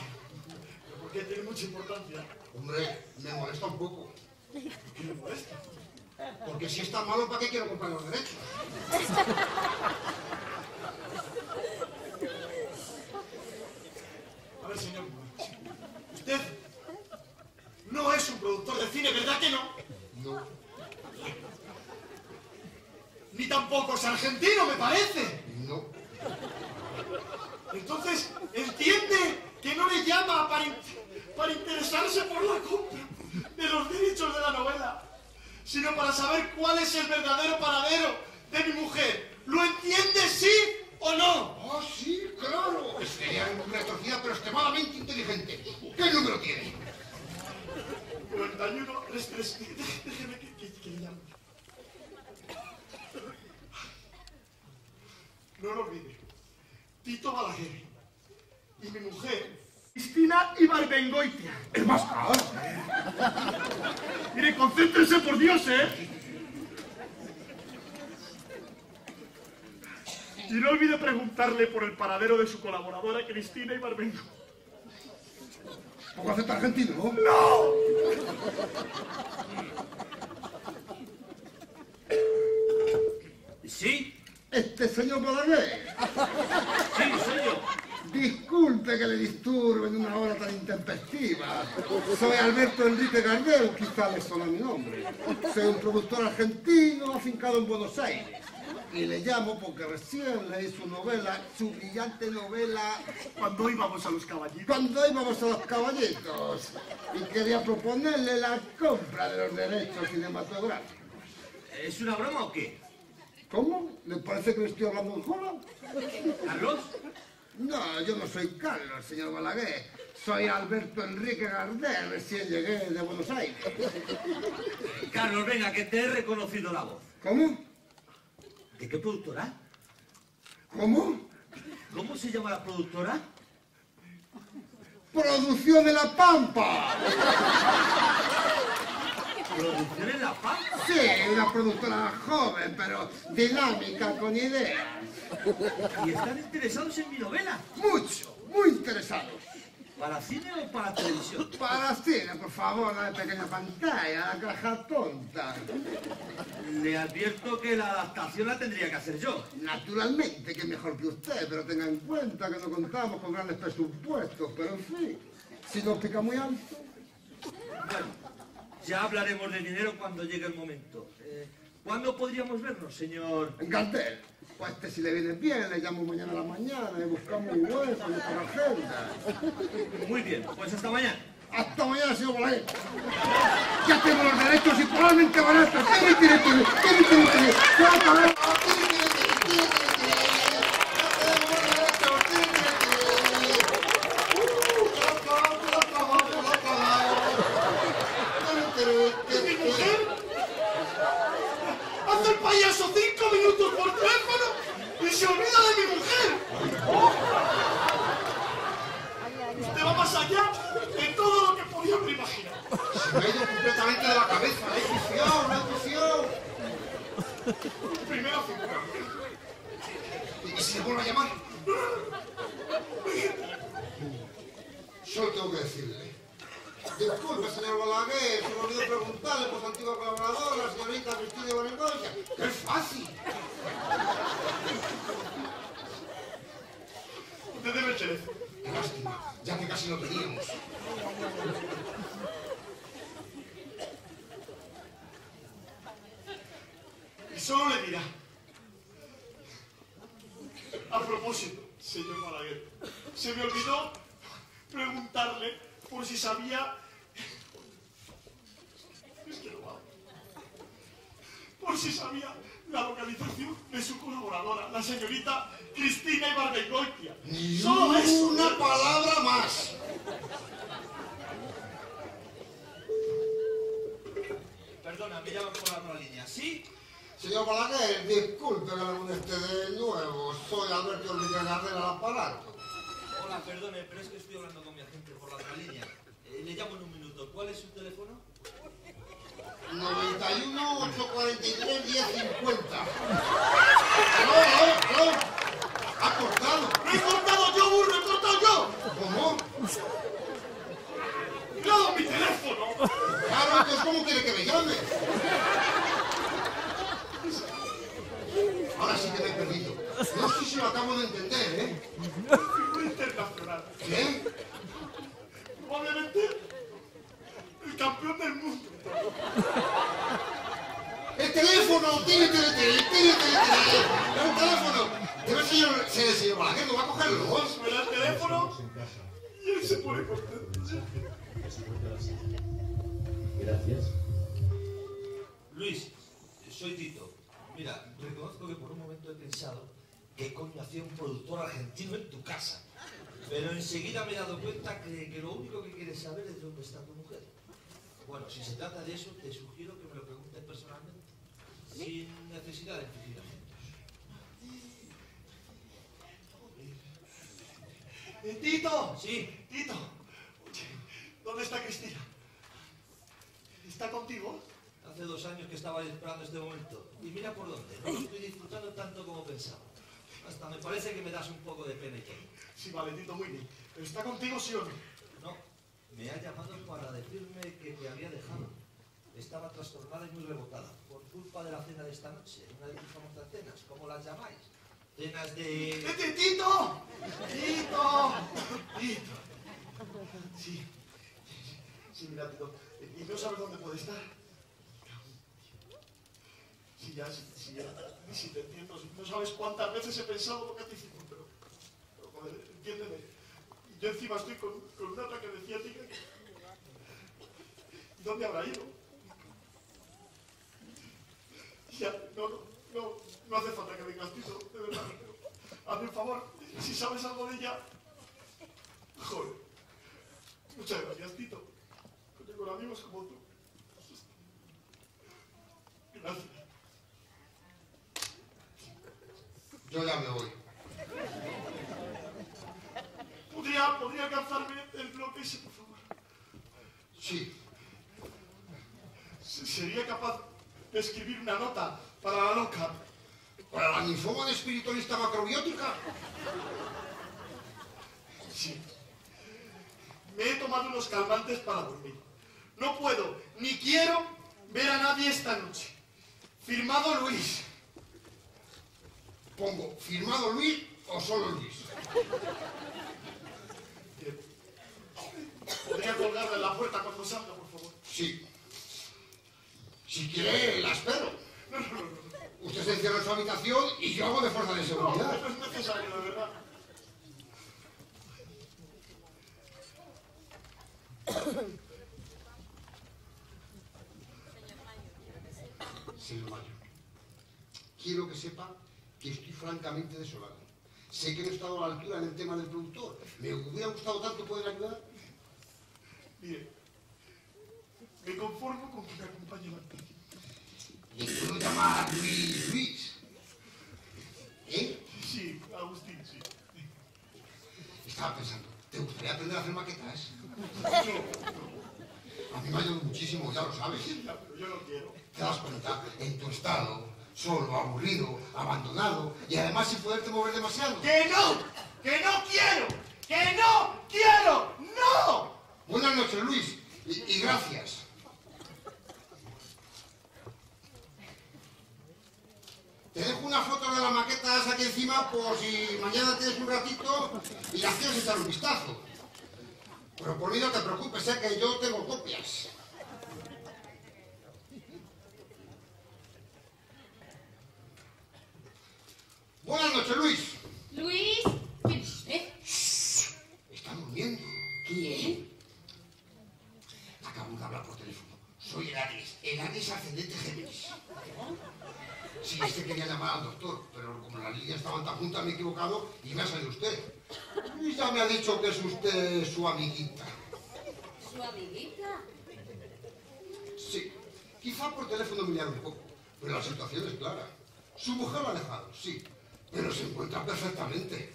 porque tiene mucha importancia. Hombre, me molesta un poco. ¿Qué le molesta? Porque si está malo, ¿para qué quiero comprar los derechos? A ver, señor. Usted no es un productor de cine, ¿verdad que no? No. Ni tampoco es argentino, me parece. No. Entonces, entiende que no le llama para, in- para interesarse por la compra de los derechos de la novela, sino para saber cuál es el verdadero paradero de mi mujer. ¿Lo entiende, sí o no? Ah, sí, claro. Es que muy retorcida, pero extremadamente inteligente. ¿Qué número tiene? 91, 3, 3, déjeme que, que, que le llame. No lo olvide. Tito Balaguer. Y mi mujer, Cristina Ibarbengoitia. Es más caro. Mire, concéntrese por Dios, ¿eh? Y no olvide preguntarle por el paradero de su colaboradora Cristina Ibarbengo. ¿Poco acepta argentino? ¡No! Sí, Este señor Balaguer. sí, yo. Disculpe que le disturbe en una hora tan intempestiva. Soy Alberto Enrique Gardel, quizá le suena mi nombre. Soy un productor argentino afincado en Buenos Aires. Y le llamo porque recién leí su novela, su brillante novela, Cuando íbamos a los caballitos. cuando íbamos a los caballitos. Y quería proponerle la compra de los derechos cinematográficos. ¿Es una broma o qué? ¿Cómo? ¿Le parece que le estoy hablando en joda? ¿Carlos? No, yo no soy Carlos, señor Balaguer. Soy Alberto Enrique Gardel, recién llegué de Buenos Aires. Carlos, venga, que te he reconocido la voz. ¿Cómo? ¿De qué productora? ¿Cómo? ¿Cómo se llama la productora? ¡Producción de la Pampa! Producción en La Pampa. Sí, una productora joven, pero dinámica, con ideas. Y están interesados en mi novela. Mucho, muy interesados. ¿Para cine o para televisión? Para cine, por favor, la pequeña pantalla, la caja tonta. Le advierto que la adaptación la tendría que hacer yo. Naturalmente que mejor que usted, pero tenga en cuenta que no contamos con grandes presupuestos, pero en fin, si no pica muy alto. Bueno, ya hablaremos de dinero cuando llegue el momento. Eh, ¿Cuándo podríamos vernos, señor? En cartel. Pues este si le viene bien, le llamo mañana a la mañana y buscamos un hueco en nuestra agenda. Muy bien, pues hasta mañana. Hasta mañana, señor Balaguer. Ya tengo los derechos y probablemente baratos. Tiri, tiri, tiri, tiri, tiri, tiri. Suelta, ¿eh? ¿Mi mujer? Hace el payaso cinco minutos por teléfono y se olvida de mi mujer. Usted va más allá de todo lo que podía haber imaginado. Se me ha ido completamente de la cabeza. La intuición, la intuición. Primera figura. ¿Y si le vuelvo a llamar? Solo tengo que decirle. Disculpe, señor Balaguer, se me olvidó preguntarle por su antigua colaboradora, la señorita Cristina Bonicoya. ¡Qué fácil! Usted debe el teléfono. Qué lástima, ya que casi lo teníamos. Y solo le dirá. A propósito, señor Balaguer, se me olvidó preguntarle por si sabía. Es que no va. Por si sabía la localización de su colaboradora, la señorita Cristina Ibarbengoitia. Ni Solo eso. una palabra más. Perdona, me llaman por la otra línea. ¿Sí? Señor Balaguer, disculpe que le moleste de nuevo. Soy Alberto Enrique Gardel al aparato. Hola, perdone, pero es que estoy hablando con mi agente por la otra línea. Eh, le llamo en un minuto. ¿Cuál es su teléfono? 91 843 1050. ¡Aló, aló, aló! ¡Ha cortado! ¡No he cortado yo, burro! ¡He cortado yo! ¿Cómo? ¡Claro, mi teléfono! Claro, entonces, ¿cómo quiere que me llame? He perdido. No sé si lo acabo de entender, ¿eh? Figura internacional. ¿Qué? Probablemente el campeón del mundo. ¡El teléfono! ¡Tiene, tiene, tiene, tiene, tiene, tiene! ¡El teléfono! Debe ser ser el señor Balaguer, ¿no va a cogerlo? Suena el teléfono y él se pone contento. se la. Gracias. Luis, soy Tito. Mira, reconozco que por pensado qué coño hacía un productor argentino en tu casa. Pero enseguida me he dado cuenta que, que lo único que quieres saber es dónde está tu mujer. Bueno, si se trata de eso, te sugiero que me lo preguntes personalmente, sin necesidad de fusilamientos. Eh, Tito, Sí, Tito, ¿dónde está Cristina? ¿Está contigo? hace dos años que estaba esperando este momento. Y mira por dónde, no lo estoy disfrutando tanto como pensaba. Hasta me parece que me das un poco de pena y todo. Sí, vale, Tito, muy bien. ¿Pero está contigo, sí o no? No, me ha llamado para decirme que te había dejado. Estaba trastornada y muy rebotada por culpa de la cena de esta noche, una de tus famosas cenas, ¿cómo las llamáis? Cenas de... ¡Vete, Tito! ¡Tito! ¡Tito! Sí, sí, mira, Tito, ¿y no sabes dónde puede estar? Sí, ya, sí, ya, sí, te entiendo, sí, no sabes cuántas veces he pensado lo que te hicimos, pero, pero joder, entiéndeme. Yo encima estoy con, con un ataque de ciática. ¿Y dónde habrá ido? Ya, no, no, no, hace falta que vengas, Tito, de verdad. Hazme un favor, si sabes algo de ella. Joder. Muchas gracias, Tito. Coño, con amigos como tú. Gracias. Yo ya me voy. ¿Podría, podría alcanzarme el bloque ese, por favor? Sí. Se- ¿Sería capaz de escribir una nota para la loca? ¿Para la linfoma de espiritualista macrobiótica? Sí. me he tomado unos calmantes para dormir. No puedo, ni quiero ver a nadie esta noche. Firmado Luis. Pongo, ¿firmado Luis o solo Luis? ¿Podría colgarle en la puerta cuando salga, por favor? Sí. Si quiere, la espero. No, no, no, no. Usted se encierra en su habitación y yo hago de fuerza de seguridad. no es necesario, de verdad. Señor Mayo, quiero que sepa que estoy francamente desolado. Sé que no he estado a la altura en el tema del productor. Me hubiera gustado tanto poder ayudar. Mire, me conformo con que me acompañe Martín. Le puedo llamar Luis Luis. ¿Eh? Sí, Agustín, sí. Estaba pensando, ¿te gustaría aprender a hacer maquetas? No, no, A mí me ha ayudado muchísimo, ya lo sabes. ya, pero yo no quiero. Te das cuenta, en tu estado, solo, aburrido, abandonado y además sin poderte mover demasiado. ¡Que no! ¡Que no quiero! ¡Que no quiero! ¡No! Buenas noches, Luis, y, y gracias. Te dejo una foto de las maquetas aquí encima por si mañana tienes un ratito y las quieres echar un vistazo. Pero por mí no te preocupes, sé que yo tengo copias. Buenas noches, Luis. Luis, ¿quién es usted? Está durmiendo. ¿Quién? Acabo de hablar por teléfono. Soy el Aries, el Aries ascendente Géminis. Sí, es que quería llamar al doctor, pero como las líneas estaban tan juntas me he equivocado y me ha salido usted. Y ya me ha dicho que es usted su amiguita. ¿Su amiguita? Sí, quizá por teléfono me un poco, pero la situación es clara. Su mujer lo ha dejado, sí, pero se encuentra perfectamente.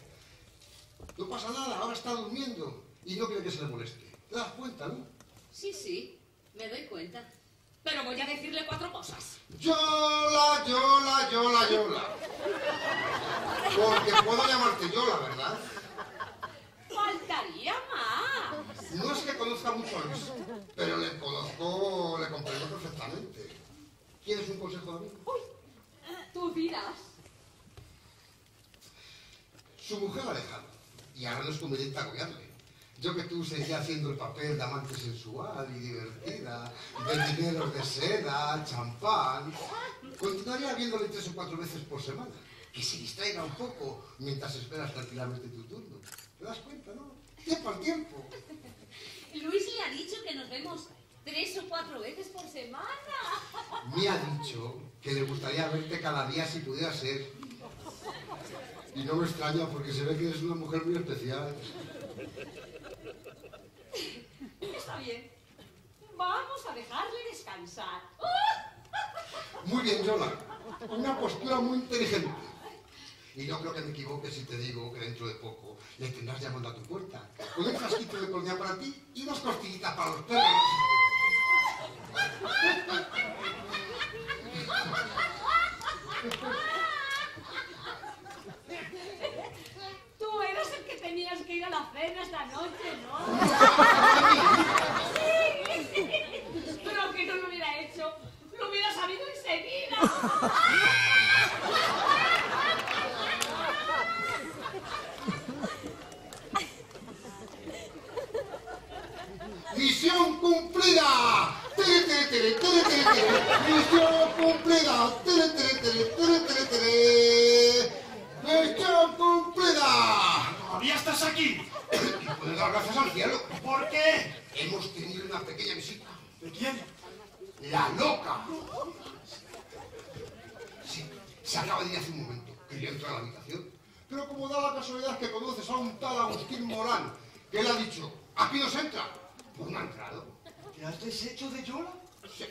No pasa nada, ahora está durmiendo y no quiere que se le moleste. ¿Te das cuenta, no? Sí, sí, me doy cuenta. Pero voy a decirle cuatro cosas. Yola, Yola, Yola, Yola. Porque puedo llamarte Yola, ¿verdad? Faltaría más. No es que conozca mucho a Luis, pero le conozco, le comprendo perfectamente. ¿Quieres un consejo de mí? Tú dirás. Su mujer la ha dejado y ahora no es conveniente agobiarle. Yo que tú seguía haciendo el papel de amante sensual y divertida, de dineros de seda, champán. Continuaría viéndole tres o cuatro veces por semana. Que se distraiga un poco mientras esperas tranquilamente tu turno. ¿Te das cuenta, no? Tiempo al tiempo. Luis le ha dicho que nos vemos tres o cuatro veces por semana. Me ha dicho que le gustaría verte cada día si pudiera ser. Y no me extraña porque se ve que eres una mujer muy especial. Está bien. Vamos a dejarle descansar. Muy bien, Yola. Una postura muy inteligente. Y no creo que me equivoque si te digo que dentro de poco le tendrás llamando a tu puerta. Con un frasquito de colonia para ti y unas costillitas para los perros. Tú eras el que tenías que ir a la cena esta noche, ¿no? Sí. Pero que no lo hubiera hecho. Lo hubiera sabido enseguida. ¡Misión cumplida! ¡Tere, tere, tere, tere, tere, tere! ¡Misión cumplida! ¡Tere, tere, tere, tere, tere, tere! ¡Misión cumplida! ¿Todavía estás aquí? Y puedes dar gracias al cielo. ¿Por qué? Hemos tenido una pequeña visita. ¿De quién? ¡La loca! Sí, se acaba de ir hace un momento. Quería entrar a la habitación. Pero como da la casualidad que conoces a un tal Agustín Morán, que le ha dicho, aquí no se entra, pues no ha entrado. ¿Te has deshecho de Yola? Sí,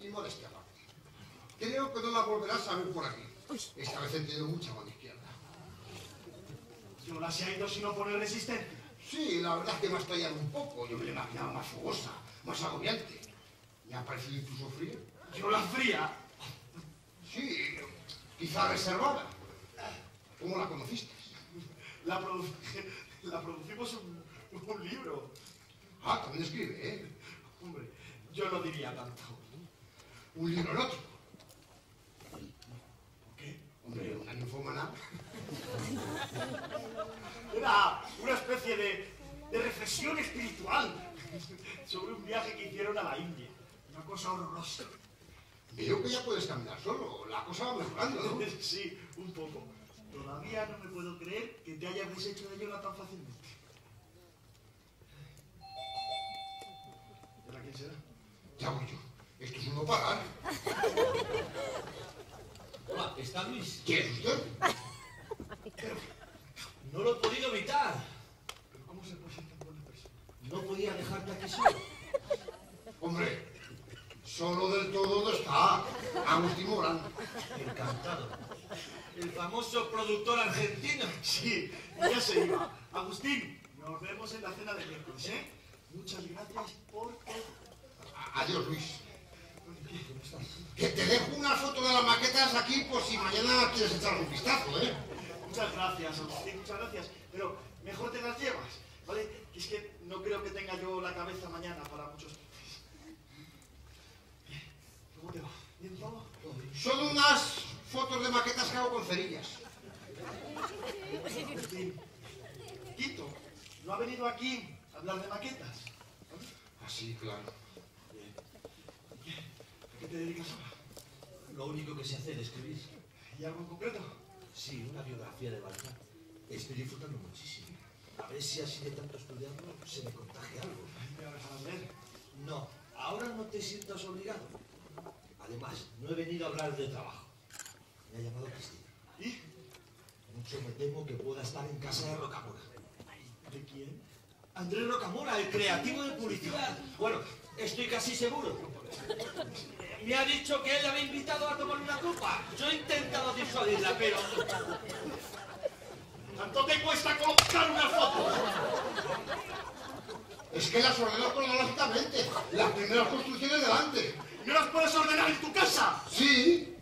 y modestia aparte. Creo que no la volverás a ver por aquí. Esta vez he tenido mucha mano izquierda. Yola se ha ido sin oponer resistencia. Sí, la verdad es que me ha estallado un poco. Yo me la imaginaba más fogosa, más agobiante. Me ha parecido incluso fría. Yola fría. Sí, quizá reservada. ¿Cómo la conociste? La, produ- la producimos un, un libro. Ah, también escribe, ¿eh? Hombre, yo no diría tanto. Un libro erótico. ¿Qué? Hombre, una ninfómana. Era una especie de, de reflexión espiritual sobre un viaje que hicieron a la India. Una cosa horrorosa. Veo que ya puedes caminar solo. La cosa va mejorando, ¿no? Sí, un poco. Todavía no me puedo creer que te hayas deshecho de Yola tan fácilmente. ¿Para quién será? Ya voy yo. Esto es un no parar. Hola, ¿está Luis? ¿Quién es usted? No lo he podido evitar. ¿Pero cómo se puede ser tan buena persona? No podía dejarte aquí solo. Hombre, solo del todo no está. Agustín Morán. Encantado. El famoso productor argentino. Sí, ya se iba. Agustín, nos vemos en la cena de miércoles, ¿eh? Muchas gracias por Adiós, Luis. Que te dejo una foto de las maquetas aquí por si mañana quieres echar un vistazo, ¿eh? Muchas gracias, Agustín, muchas gracias. Pero mejor te las llevas, ¿vale? Que es que no creo que tenga yo la cabeza mañana para muchos. ¿Cómo te va? ¿Bien todo? Son unas fotos de maquetas que hago con cerillas. Tito, ¿no ha venido aquí a hablar de maquetas? Así, claro. ¿A qué te dedicas ahora? Lo único que sé hacer es escribir. ¿Y algo en concreto? Sí, una biografía de Balzac. Estoy disfrutando muchísimo. A ver si así de tanto estudiarlo se me contagia algo. ¿Me vas a leer? No, ahora no te sientas obligado. Además, no he venido a hablar de trabajo. Me ha llamado Cristina. ¿Y? Mucho me temo que pueda estar en casa de Rocamora. ¿De quién? Andrés Rocamora, el creativo de publicidad. Bueno, estoy casi seguro. Me ha dicho que él le había invitado a tomar una copa. Yo he intentado disuadirla, pero... ¿Tanto te cuesta colocar una foto? Es que las ordeno cronológicamente. Las primeras construcciones delante. ¿No las puedes ordenar en tu casa? Sí.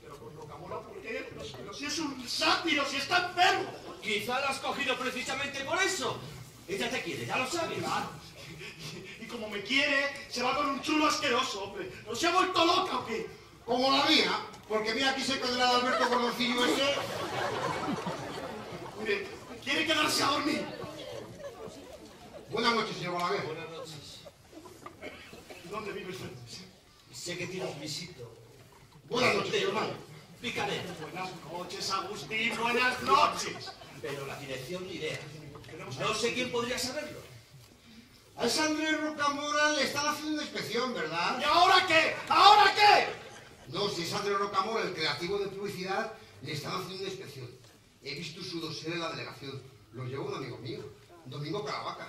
Pero con Rocamora, ¿por qué? Pero si es un sátiro, si está enfermo. Quizá la has cogido precisamente por eso. Ella te quiere, ya lo sabes. Claro. Como me quiere, se va con un chulo asqueroso, hombre. ¿No se ha vuelto loca o qué? Como la mía. Porque mira aquí se quedará de Alberto Cordoncillo ese. Mire, quiere quedarse a dormir. Buenas noches, señor Balaguer. Buenas noches. ¿Dónde vives, Fernández? Sé que tiene un visito. Buenas noches, señor Mayo. Picarero. Buenas noches, Agustín, buenas noches. Pero la dirección ni idea. No sé quién podría saberlo. A ese Andrés Rocamora le están haciendo una inspección, ¿verdad? ¿Y ahora qué? ¿Ahora qué? No, si es Andrés Rocamora, el creativo de publicidad, le están haciendo una inspección. He visto su dossier en la delegación. Lo lleva un amigo mío, Domingo Caravaca.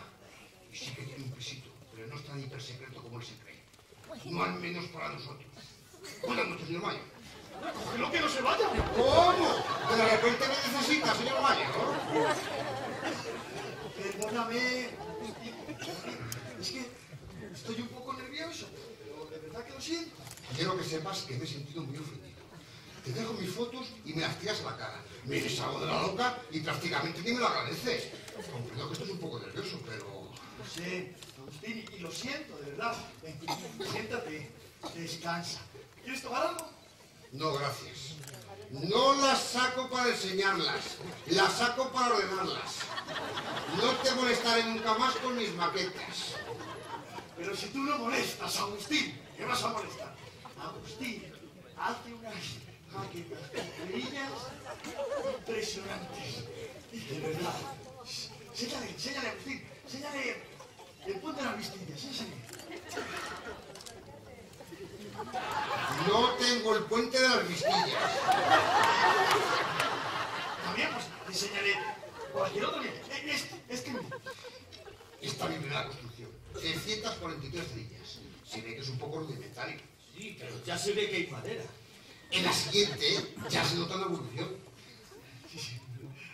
Y sí que tiene un pisito, pero no es tan hipersecreto como él se cree. No al menos para nosotros. Buenas noches, señor Mayo. Cógelo que no se vaya. ¿Cómo? De repente me necesita, señor Mayo, ¿no? Perdóname. Es que estoy un poco nervioso, pero de verdad que lo siento. Quiero que sepas que me he sentido muy ofendido. Te dejo mis fotos y me las tiras a la cara. Me deshago de la loca y prácticamente ni me lo agradeces. Comprendo que estás un poco nervioso, pero... Sé, Agustín, y lo siento, de verdad. Siéntate, descansa. ¿Quieres tomar algo? No, gracias. No las saco para enseñarlas, las saco para ordenarlas. No te molestaré nunca más con mis maquetas. Pero si tú no molestas, Agustín, ¿qué vas a molestar? Agustín hace unas maquetas de perillas impresionantes. De verdad. Séñale, séñale, Agustín, séñale el puente de las vistillas, séñale. No tengo el puente de las vistillas. También, pues, otro. Este, mira. Esta mi primera construcción. 643 cerillas. Se ve que es un poco rudimentario. Sí, pero ya se ve que hay madera. En la siguiente ya se nota la evolución. Sí, sí.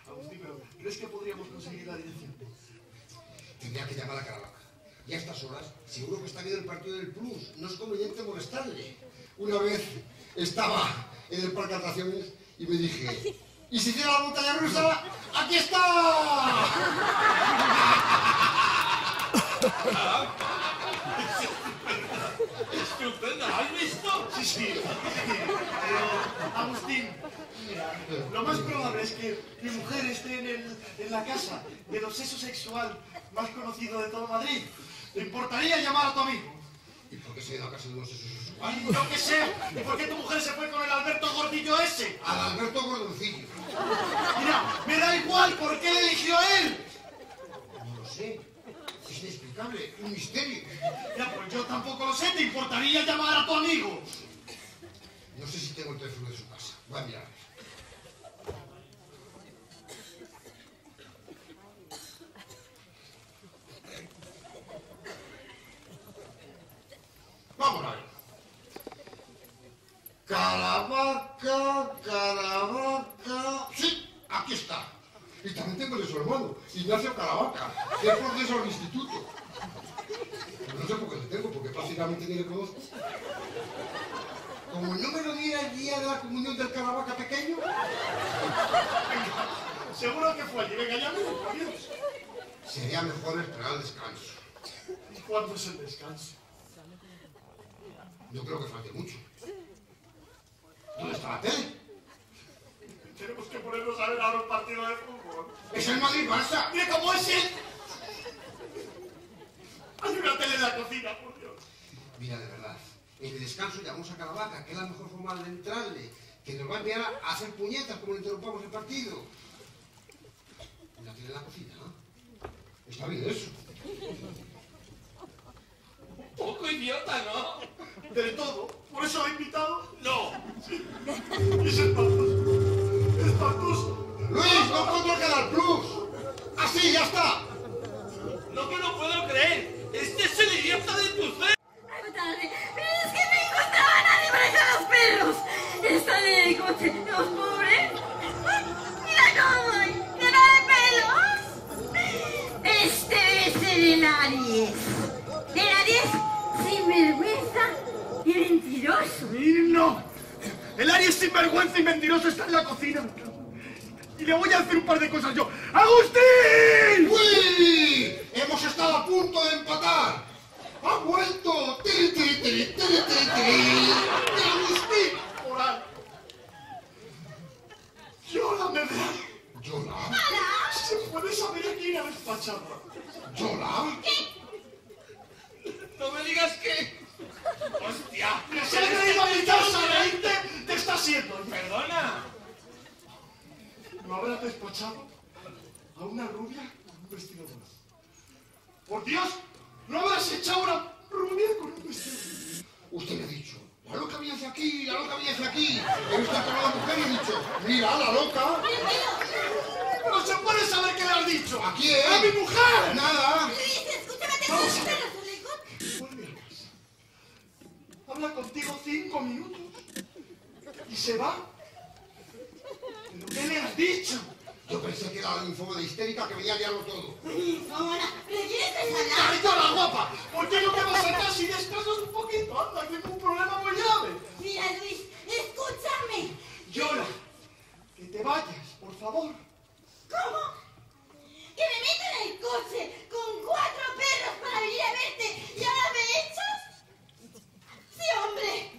Agustín, pero ¿crees que podríamos conseguir la dirección? Tendría que llamar a Caravaca y a estas horas seguro que está viendo el partido del Plus, no es conveniente molestarle. Una vez estaba en el parque de atracciones y me dije, ¿y si hiciera la montaña rusa? ¡Aquí está! Estupendo, ¿has visto? Sí, sí. Pero, Agustín, lo más probable es que mi mujer esté en, el, en la casa de los sexual más conocido de todo Madrid. ¿Te importaría llamar a tu amigo? ¿Y por qué se ha ido a casa de unos esos Ay, Lo que sea. ¿Y por qué tu mujer se fue con el Alberto Gordillo ese? Al Alberto Gordoncillo. Mira, me da igual por qué le eligió a él. No lo sé. Es inexplicable. Un misterio. Ya, pues yo tampoco lo sé. ¿Te importaría llamar a tu amigo? No sé si tengo el teléfono de su casa. Voy a mirar. Vamos a ver. Caravaca, Caravaca. Sí, aquí está. Y también tengo el de su hermano, Ignacio Caravaca, que es profesor del instituto. No sé por qué le tengo, porque prácticamente ni le conozco. Como no me lo diera el día de la comunión del Caravaca pequeño, Seguro que fue allí. Venga, llámame. Adiós. sería mejor esperar al descanso. ¿Y cuándo es el descanso? No creo que falte mucho. ¿Dónde está la tele? Tenemos que ponernos a ver ahora un partido de fútbol. Es el Madrid-Barça. ¡Mira cómo es él! Hay una tele en la cocina, por Dios. Mira, de verdad, en el descanso llamamos a Caravaca, que es la mejor forma de entrarle, que nos va a enviar a hacer puñetas como le interrumpamos el partido. La tele en la cocina, ¿eh? Está bien eso. Poco idiota, ¿no? De todo. ¿Por eso lo he invitado? No. Es espantoso. Espantoso. ¡Luis, no el Canal Plus! ¡Así, ya está! Lo que no puedo creer. Este es el idiota de tu fe. Ay, padre, pero es que no encontraba a nadie para a los perros. Están en el coche, los pobres. Mira cómo voy, llena de pelos. Este es el Aries. El Aries sinvergüenza y mentiroso. Y no. El Aries sinvergüenza y mentiroso está en la cocina. Y le voy a decir un par de cosas yo. ¡Agustín! ¡Uy! Hemos estado a punto de empatar. ¡Ha vuelto! ¡Tiri, tiri, tiri, tiri, tiri, tiri! ¡De Agustín! Oral. Yola me ve. ¿Yola? ¿Se puede saber a quién ha despachado? ¿Yola? No me digas que... ¡Hostia! ¡Que se ha creído a mi casa, reírte! ¡Te está haciendo! ¡Perdona! ¿No habrás despachado a una rubia con un vestido dorado? ¡Por Dios! ¿No habrás echado a una rubia con un vestido dorado? Usted me ha dicho, la loca viene hacia aquí, la loca viene hacia aquí. He visto a toda la mujer y he dicho, mira, la loca. ¡Pero se puede saber qué le has dicho! ¿A quién? ¡A mi mujer! Nada. Escúchame, tengo los perros en el coche. Vuelve a casa. Habla contigo cinco minutos. Y se va. ¿Pero qué le has dicho? Yo pensé que era la linfoma histérica que venía a liarlo todo. Ahora, ¿pero quieres desayunar? ¡Ay, la guapa! ¿Por qué no te vas a casa y descansas un poquito? Anda, que tengo un problema muy grave. Mira, Luis, escúchame. Llora. Que te vayas, por favor. ¿Cómo? ¿Que me meto en el coche con cuatro perros para venir a verte y ahora me echas? Hombre.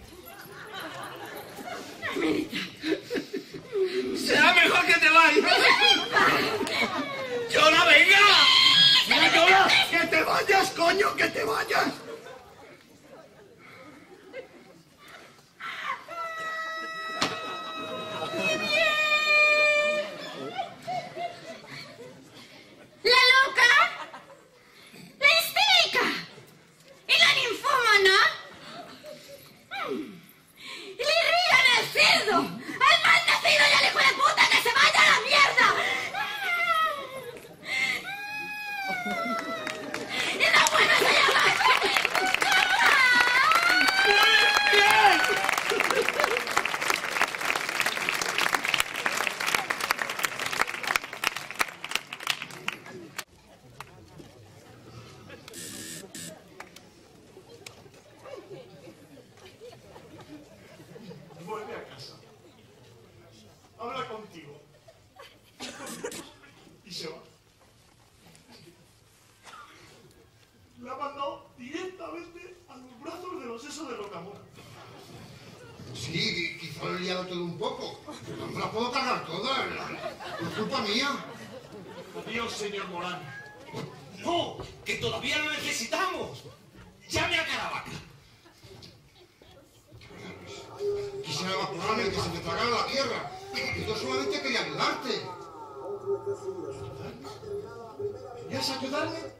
¡Será mejor que te vayas! ¡Yola, venga! ¡Mira, Yola! ¡Que te vayas, coño! ¡Que te vayas! señor Morán. No, que todavía lo necesitamos. Llame a Caravaca. Quisiera vacunar el que se me tragara la tierra. Yo solamente quería ayudarte. ¿Querías ayudarme?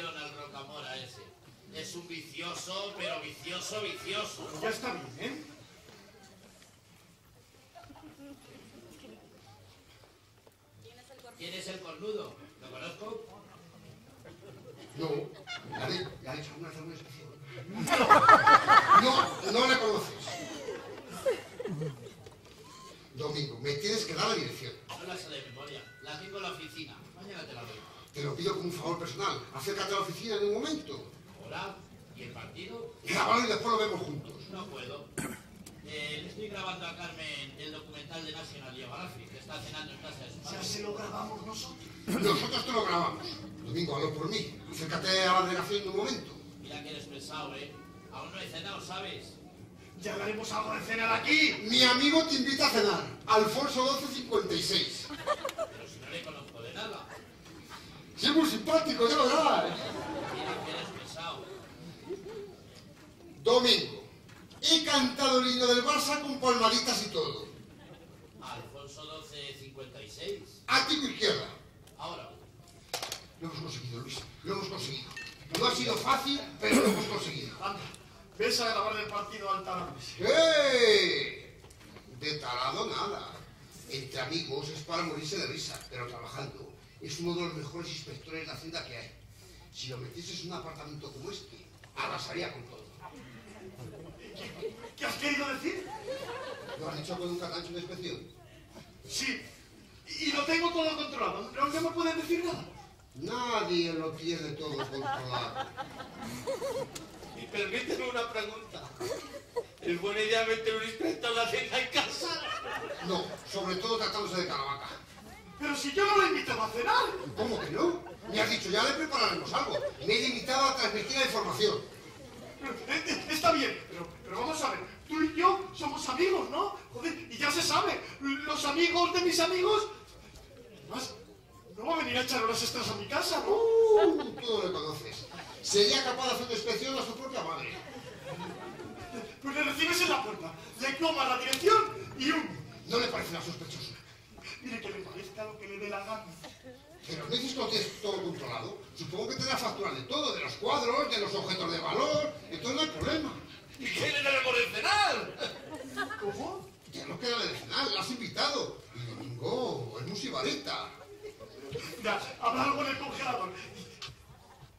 al rocamora ese. Es un vicioso, pero vicioso, vicioso. Pues ya está bien, ¿eh? ¿Quién es el cornudo? ¿Lo conozco? No. ¿Le hecho alguna alguna especial? No, no le conoces. Domingo, me tienes que dar la dirección. No la sé de memoria. La tengo en la oficina. Mañana te la doy. Te lo pido como un favor personal. Acércate a la oficina en un momento. Hola, ¿y el partido? Grábalo y después lo vemos juntos. No puedo. Eh, le estoy grabando a Carmen el documental de National Geographic, que está cenando en casa de su Ya padre. se lo grabamos nosotros. Nosotros te lo grabamos. Domingo, hablo por mí. Acércate a la delegación en un momento. Mira que eres pesado, ¿eh? Aún no he cenado, ¿sabes? Ya haremos algo de cenar aquí. Mi amigo te invita a cenar. Alfonso 1256. Pero si no le conozco de nada. Sí, muy simpático, ya lo verás. Mira que eres pesado. Domingo. He cantado el himno del Barça con palmaditas y todo. Alfonso 1256. A ti izquierda. Ahora, Lo hemos conseguido, Luis. Lo hemos conseguido. No ha sido fácil, pero lo hemos conseguido. Anda, ves a grabar el partido al Tarames. ¡Eh! De talado nada. Entre amigos es para morirse de risa, pero trabajando es uno de los mejores inspectores de Hacienda que hay. Si lo metieses en un apartamento como este, arrasaría con todo. ¿Qué has querido decir? ¿Lo has dicho con un catancho de inspección? Sí. Y lo tengo todo controlado. No, no me pueden decir nada. Nadie lo tiene todo controlado. Y permíteme una pregunta. ¿Es buena idea meter un inspector de hacienda en casa? No, sobre todo tratándose de Caravaca. Pero si yo no lo invitaba a cenar. ¿Cómo que no? Me has dicho, ya le prepararemos algo. Me he limitado a transmitir la información. Está bien, pero, pero vamos a ver. Tú y yo somos amigos, ¿no? Joder, y ya se sabe. Los amigos de mis amigos. Además, no va a venir a echar horas extras a mi casa, ¿no? Uh, tú no le conoces. Sería capaz de hacer una inspección a su propia madre. Pues le recibes en la puerta, le toma la dirección y un... ¿No le parecerá sospechoso? Mire que le parezca lo que le dé la gana. Pero no dices que lo tienes todo controlado. Supongo que te da factura de todo, de los cuadros, de los objetos de valor. Entonces no hay problema. ¿Y qué le daremos de cenar? ¿Cómo? Ya no queda de cenar, la has invitado. Y domingo es musibarita. Ya, habrá algo en el congelador.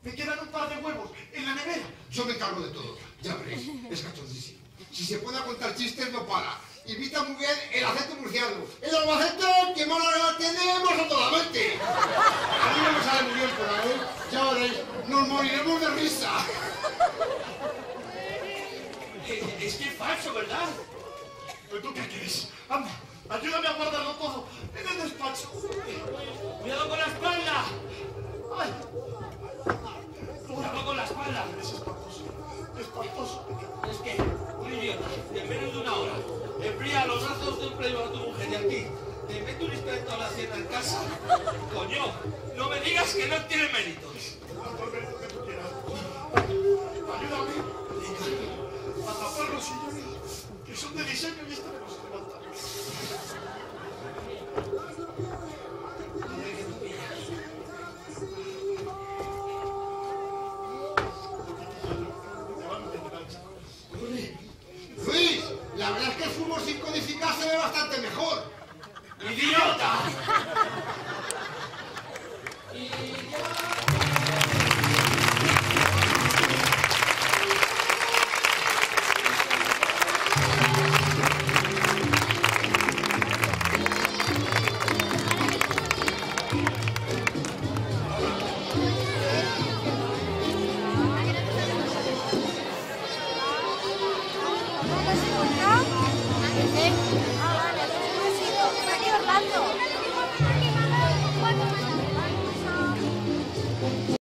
Me quedan un par de huevos en la nevera. Yo me encargo de todo. Ya veréis, es cachondísimo. Si se a contar chistes, no para. Imita muy bien el acento murciano. El albacete que más la tenemos solamente. A mí no me sale muy bien, pero a ver, ya veréis, nos moriremos de risa. Eh, Es que es falso, ¿verdad? ¿Pero tú qué quieres? Anda, ayúdame a guardarlo todo en el despacho. ¡Cuidado con la espalda! ¡Ay! ¡Cuidado con la espalda! Es espantoso, espantoso. Es que, un idiota, en menos de una hora, enfría los brazos de un playboy a tu mujer y a ti. Te mete un inspector a la hacienda en casa. Coño, no me digas que no tiene méritos. Ayúdame a tapar los sillones que son de diseño y este me los levanta. ビニョー